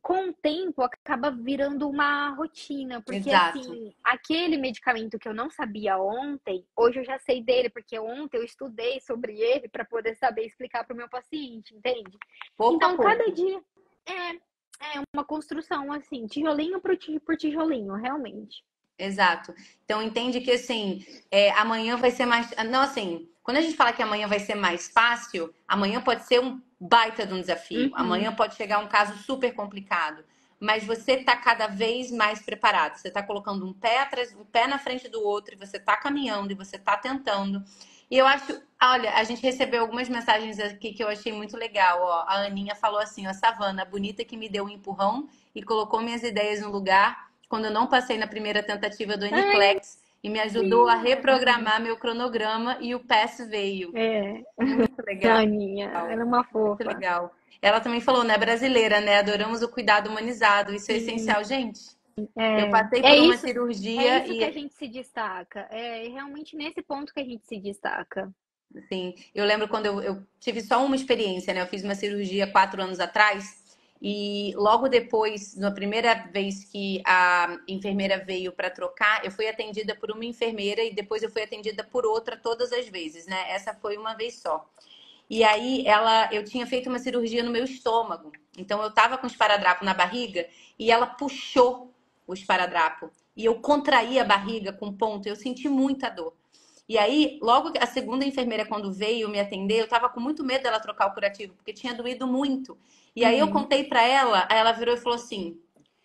com o tempo acaba virando uma rotina, porque Exato. assim, aquele medicamento que eu não sabia ontem, hoje eu já sei dele, porque ontem eu estudei sobre ele para poder saber explicar para o meu paciente, entende? Pouco então, cada dia é, é uma construção, assim, tijolinho por, por tijolinho, realmente. Exato. Então, entende que, assim, é, amanhã vai ser mais. Não, assim, quando a gente fala que amanhã vai ser mais fácil, amanhã pode ser um baita de um desafio. Uhum. Amanhã pode chegar um caso super complicado. Mas você está cada vez mais preparado. Você está colocando um pé atrás, um pé na frente do outro, e você está caminhando, e você está tentando. E eu acho, olha, a gente recebeu algumas mensagens aqui que eu achei muito legal. Ó. A Aninha falou assim, ó, Savana, bonita que me deu um empurrão e colocou minhas ideias no lugar quando eu não passei na primeira tentativa do Eniclex e me ajudou sim. a reprogramar meu cronograma e o PES veio. É. Muito legal. Aninha, ela é uma fofa. Muito legal. Ela também falou, né, brasileira, né? Adoramos o cuidado humanizado. Isso é sim. essencial, gente. É, eu passei por é uma isso, cirurgia é isso e que a gente se destaca. É realmente nesse ponto que a gente se destaca. Sim, eu lembro quando eu, eu tive só uma experiência, né? Eu fiz uma cirurgia quatro anos atrás e logo depois, na primeira vez que a enfermeira veio para trocar, eu fui atendida por uma enfermeira e depois eu fui atendida por outra todas as vezes, né? Essa foi uma vez só. E aí ela, eu tinha feito uma cirurgia no meu estômago. Então eu tava com esparadrapo na barriga e ela puxou o esparadrapo. E eu contraí a barriga com ponto, eu senti muita dor. E aí, logo a segunda enfermeira, quando veio me atender, eu tava com muito medo dela trocar o curativo, porque tinha doído muito. E aí uhum. eu contei para ela, aí ela virou e falou assim: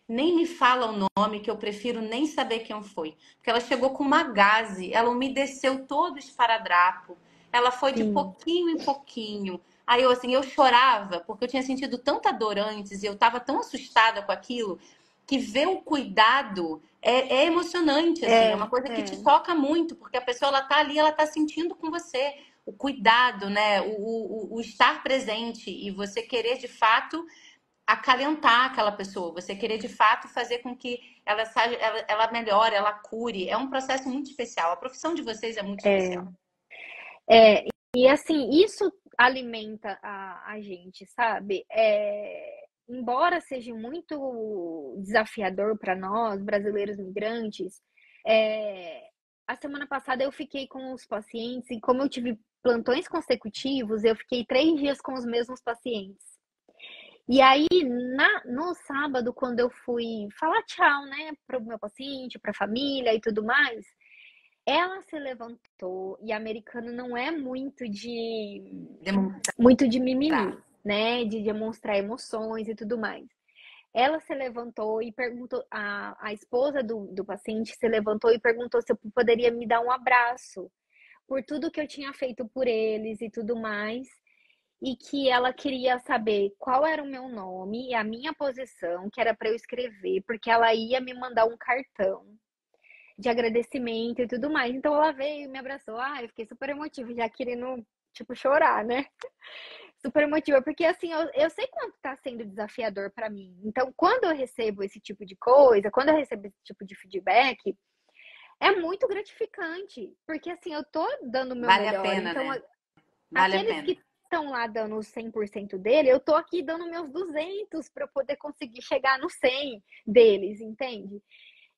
nem me fala o nome, que eu prefiro nem saber quem foi. Porque ela chegou com uma gaze, ela umedeceu todo o esparadrapo. Ela foi de Sim. pouquinho em pouquinho. Aí eu assim, eu chorava, porque eu tinha sentido tanta dor antes e eu tava tão assustada com aquilo que ver o cuidado é, é emocionante, assim, é, é, uma coisa é. que te toca muito, porque a pessoa ela tá ali, ela tá sentindo com você o cuidado, né? O, o, o estar presente e você querer de fato acalentar aquela pessoa, você querer de fato fazer com que ela, ela, ela melhore, ela cure. É um processo muito especial. A profissão de vocês é muito é. especial. É, e assim, isso alimenta a, a gente, sabe? É, embora seja muito desafiador para nós, brasileiros migrantes, é, a semana passada eu fiquei com os pacientes e como eu tive plantões consecutivos, eu fiquei três dias com os mesmos pacientes. E aí, na, no sábado, quando eu fui falar tchau, né, para o meu paciente, para a família e tudo mais, ela se levantou e a americana não é muito de demonstrar. muito de mimimi, né, de demonstrar emoções e tudo mais. Ela se levantou e perguntou, a, a esposa do, do paciente se levantou e perguntou se eu poderia me dar um abraço por tudo que eu tinha feito por eles e tudo mais e que ela queria saber qual era o meu nome e a minha posição, que era para eu escrever, porque ela ia me mandar um cartão de agradecimento e tudo mais. Então ela veio e me abraçou. Ah, eu fiquei super emotiva, já querendo, tipo, chorar, né? Super emotiva, porque assim, eu, eu sei quanto tá sendo desafiador para mim. Então, quando eu recebo esse tipo de coisa, quando eu recebo esse tipo de feedback, é muito gratificante, porque assim, eu tô dando o meu vale melhor. A pena, então, né? Vale aqueles que estão lá dando os 100% dele, eu tô aqui dando meus 200 para poder conseguir chegar no 100 deles, entende?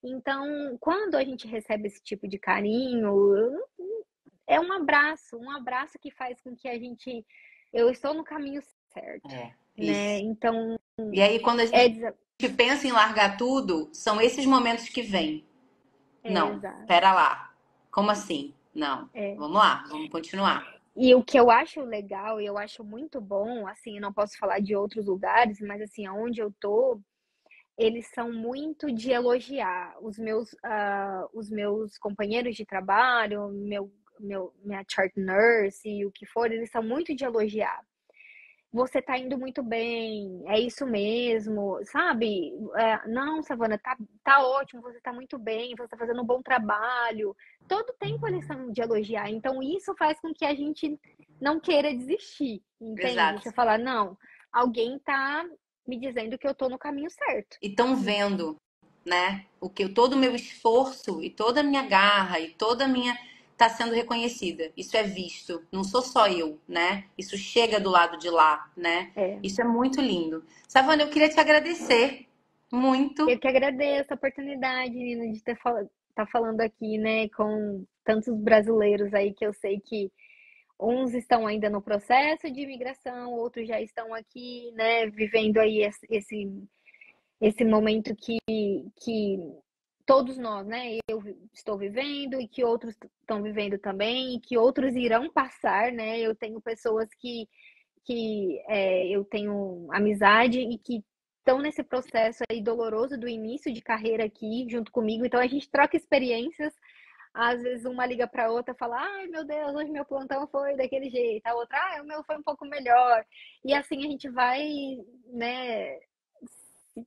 Então, quando a gente recebe esse tipo de carinho, é um abraço, um abraço que faz com que a gente eu estou no caminho certo. É, né? Então, e aí quando a gente, é... pensa em largar tudo, são esses momentos que vêm. É, Não, exato. pera lá. Como assim? Não. É. Vamos lá, vamos continuar. E o que eu acho legal e eu acho muito bom, assim, não posso falar de outros lugares, mas assim, aonde eu tô, eles são muito de elogiar os meus, uh, os meus companheiros de trabalho, meu, meu, minha chart nurse e o que for, eles são muito de elogiar você tá indo muito bem, é isso mesmo, sabe? É, não, Savana, tá, tá ótimo, você tá muito bem, você tá fazendo um bom trabalho. Todo tempo eles são de elogiar. Então, isso faz com que a gente não queira desistir, entende? Exato. Você falar, não, alguém tá me dizendo que eu tô no caminho certo. E estão vendo, né? O que todo o meu esforço e toda a minha garra e toda a minha está sendo reconhecida. Isso é visto. Não sou só eu, né? Isso chega do lado de lá, né? É. Isso é muito lindo. Savana, eu queria te agradecer muito. Eu que agradeço a oportunidade, Nina, de estar fal tá falando aqui, né, com tantos brasileiros aí que eu sei que uns estão ainda no processo de imigração, outros já estão aqui, né, vivendo aí esse, esse momento que, que todos nós, né? Eu estou vivendo e que outros estão vivendo também, e que outros irão passar, né? Eu tenho pessoas que, que é, eu tenho amizade e que estão nesse processo aí doloroso do início de carreira aqui junto comigo. Então a gente troca experiências. Às vezes uma liga para outra, fala: "Ai, meu Deus, hoje meu plantão foi daquele jeito". A outra: "Ah, o meu foi um pouco melhor". E assim a gente vai, né,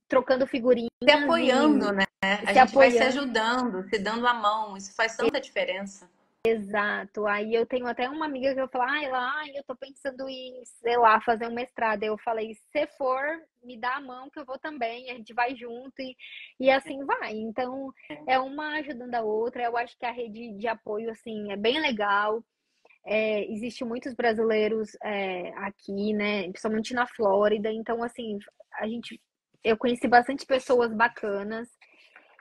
trocando figurinhas. Se apoiando, e... né? A se gente apoiando. vai se ajudando, se dando a mão. Isso faz tanta diferença. Exato. Aí eu tenho até uma amiga que eu falo, ai, lá, eu tô pensando em, sei lá, fazer um mestrado. Eu falei, se for, me dá a mão que eu vou também, a gente vai junto e, e assim vai. Então, é uma ajudando a outra. Eu acho que a rede de apoio, assim, é bem legal. É, existe muitos brasileiros é, aqui, né? Principalmente na Flórida. Então, assim, a gente eu conheci bastante pessoas bacanas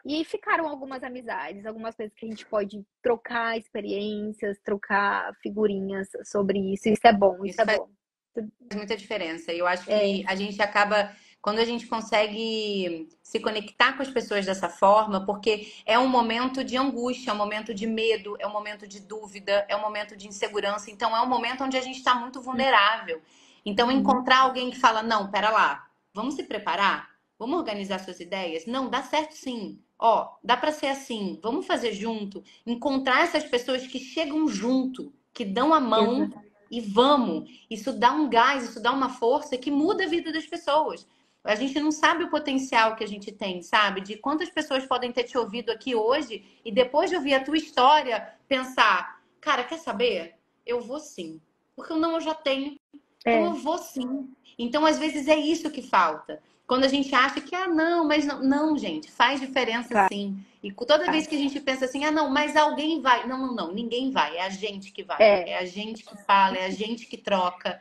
e ficaram algumas amizades, algumas coisas que a gente pode trocar experiências, trocar figurinhas sobre isso. Isso é bom, isso, isso é faz bom. Faz muita diferença. Eu acho é. que a gente acaba quando a gente consegue se conectar com as pessoas dessa forma, porque é um momento de angústia, é um momento de medo, é um momento de dúvida, é um momento de insegurança. Então, é um momento onde a gente está muito vulnerável. Então, uhum. encontrar alguém que fala: não, pera lá, Vamos se preparar? Vamos organizar suas ideias? Não, dá certo sim. Ó, dá para ser assim. Vamos fazer junto. Encontrar essas pessoas que chegam junto, que dão a mão Exatamente. e vamos. Isso dá um gás, isso dá uma força que muda a vida das pessoas. A gente não sabe o potencial que a gente tem, sabe? De quantas pessoas podem ter te ouvido aqui hoje e depois de ouvir a tua história, pensar: cara, quer saber? Eu vou sim. Porque o não eu já tenho. Então é. eu vou sim. Então, às vezes, é isso que falta. Quando a gente acha que, ah, não, mas não, não gente, faz diferença claro. sim. E toda vez que a gente pensa assim, ah, não, mas alguém vai. Não, não, não, ninguém vai, é a gente que vai. É, é a gente que fala, é a gente que troca.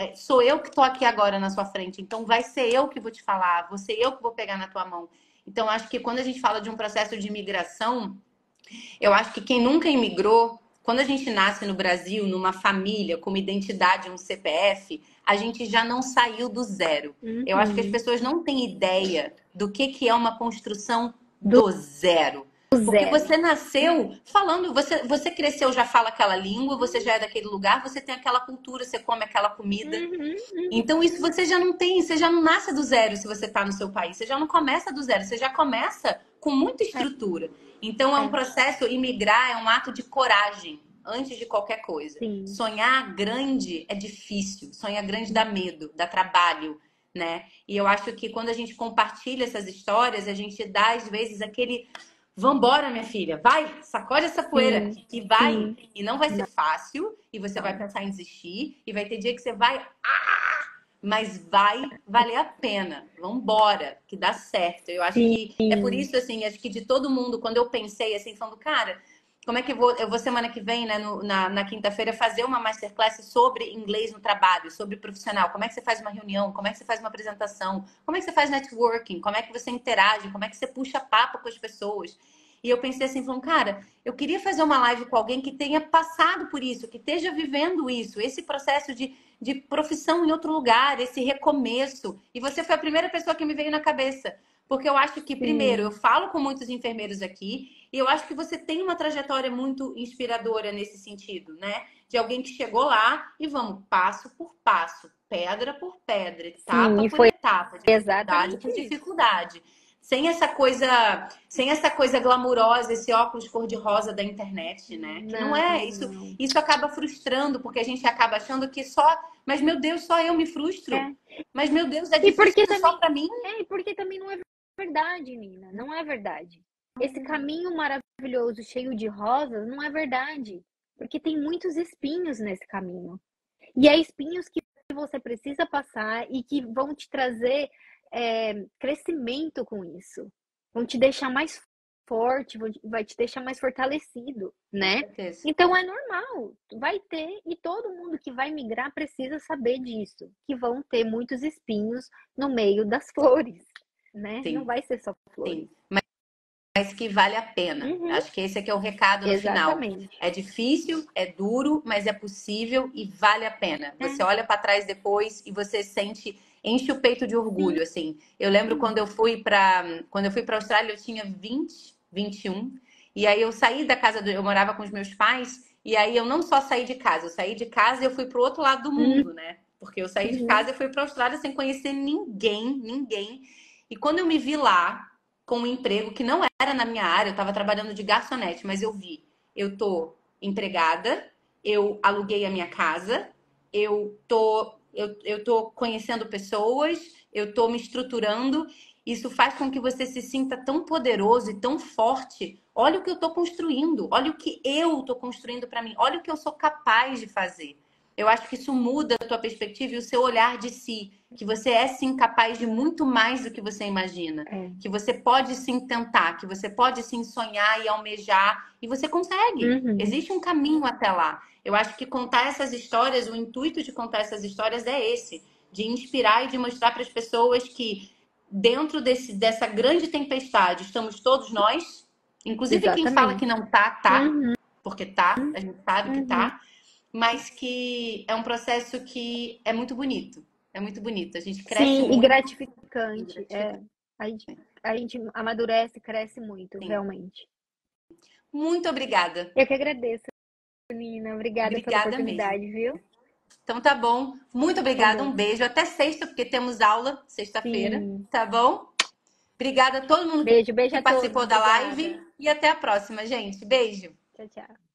É, sou eu que estou aqui agora na sua frente, então vai ser eu que vou te falar, vou ser eu que vou pegar na tua mão. Então, acho que quando a gente fala de um processo de imigração, eu acho que quem nunca imigrou, quando a gente nasce no Brasil, numa família, com uma identidade, um CPF, a gente já não saiu do zero. Uhum. Eu acho que as uhum. pessoas não têm ideia do que, que é uma construção do zero. Porque você nasceu falando, você, você cresceu, já fala aquela língua, você já é daquele lugar, você tem aquela cultura, você come aquela comida. Uhum, uhum. Então, isso você já não tem, você já não nasce do zero se você está no seu país. Você já não começa do zero, você já começa com muita estrutura. Então, é um é. processo, imigrar é um ato de coragem antes de qualquer coisa. Sim. Sonhar grande é difícil, sonhar grande dá medo, dá trabalho. Né? E eu acho que quando a gente compartilha essas histórias, a gente dá, às vezes, aquele Vambora, minha filha, vai, sacode essa poeira sim, e vai. Sim. E não vai ser fácil, e você vai pensar em desistir, e vai ter dia que você vai. Ah! Mas vai valer a pena. Vambora, que dá certo. Eu acho sim, que é por isso, assim, acho que de todo mundo, quando eu pensei assim, falando, cara, como é que eu vou, eu vou semana que vem, né, no, na, na quinta-feira, fazer uma masterclass sobre inglês no trabalho, sobre profissional. Como é que você faz uma reunião? Como é que você faz uma apresentação? Como é que você faz networking? Como é que você interage? Como é que você puxa papo com as pessoas? E eu pensei assim, falando, cara, eu queria fazer uma live com alguém que tenha passado por isso, que esteja vivendo isso, esse processo de, de profissão em outro lugar, esse recomeço. E você foi a primeira pessoa que me veio na cabeça. Porque eu acho que, primeiro, eu falo com muitos enfermeiros aqui, e eu acho que você tem uma trajetória muito inspiradora nesse sentido, né? De alguém que chegou lá e vamos passo por passo, pedra por pedra, etapa Sim, por foi etapa, dificuldade por dificuldade. Sem essa coisa, sem essa coisa glamurosa, esse óculos cor-de-rosa da internet, né? Que não, não é isso. Não. Isso acaba frustrando, porque a gente acaba achando que só mas meu Deus, só eu me frustro. É. Mas meu Deus, é difícil só para mim. É, porque também não é verdade, Nina. Não é verdade. Esse caminho maravilhoso, cheio de rosas, não é verdade. Porque tem muitos espinhos nesse caminho. E é espinhos que você precisa passar e que vão te trazer é, crescimento com isso. Vão te deixar mais forte, vai te deixar mais fortalecido, né? Então é normal, vai ter, e todo mundo que vai migrar precisa saber disso, que vão ter muitos espinhos no meio das flores né? Sim. Não vai ser só flores. Sim. Mas, mas que vale a pena. Uhum. Acho que esse aqui é o recado no Exatamente. final. É difícil, é duro, mas é possível e vale a pena. É. Você olha para trás depois e você sente enche o peito de orgulho, Sim. assim. Eu lembro quando eu fui para quando eu fui para Austrália, eu tinha 20, 21, e aí eu saí da casa do eu morava com os meus pais, e aí eu não só saí de casa, eu saí de casa e eu fui pro outro lado do mundo, uhum. né? Porque eu saí de uhum. casa e fui para Austrália sem conhecer ninguém, ninguém. E quando eu me vi lá com um emprego que não era na minha área, eu estava trabalhando de garçonete, mas eu vi, eu tô empregada, eu aluguei a minha casa, eu tô eu, eu tô conhecendo pessoas, eu tô me estruturando. Isso faz com que você se sinta tão poderoso e tão forte. Olha o que eu estou construindo, olha o que eu estou construindo para mim, olha o que eu sou capaz de fazer. Eu acho que isso muda a tua perspectiva e o seu olhar de si que você é sim capaz de muito mais do que você imagina, é. que você pode sim tentar, que você pode sim sonhar e almejar e você consegue. Uhum. Existe um caminho até lá. Eu acho que contar essas histórias, o intuito de contar essas histórias é esse, de inspirar e de mostrar para as pessoas que dentro desse, dessa grande tempestade estamos todos nós, inclusive Exatamente. quem fala que não tá, tá, uhum. porque tá, a gente sabe uhum. que tá, mas que é um processo que é muito bonito é muito bonito. A gente cresce Sim, muito. e gratificante. É. A, gente, a gente amadurece, cresce muito, Sim. realmente. Muito obrigada. Eu que agradeço, Nina. Obrigada, obrigada pela oportunidade, mesmo. viu? Então tá bom. Muito obrigada. Tá um beijo. Até sexta, porque temos aula sexta-feira. Tá bom? Obrigada a todo mundo beijo, beijo que participou da live. E até a próxima, gente. Beijo. Tchau, tchau.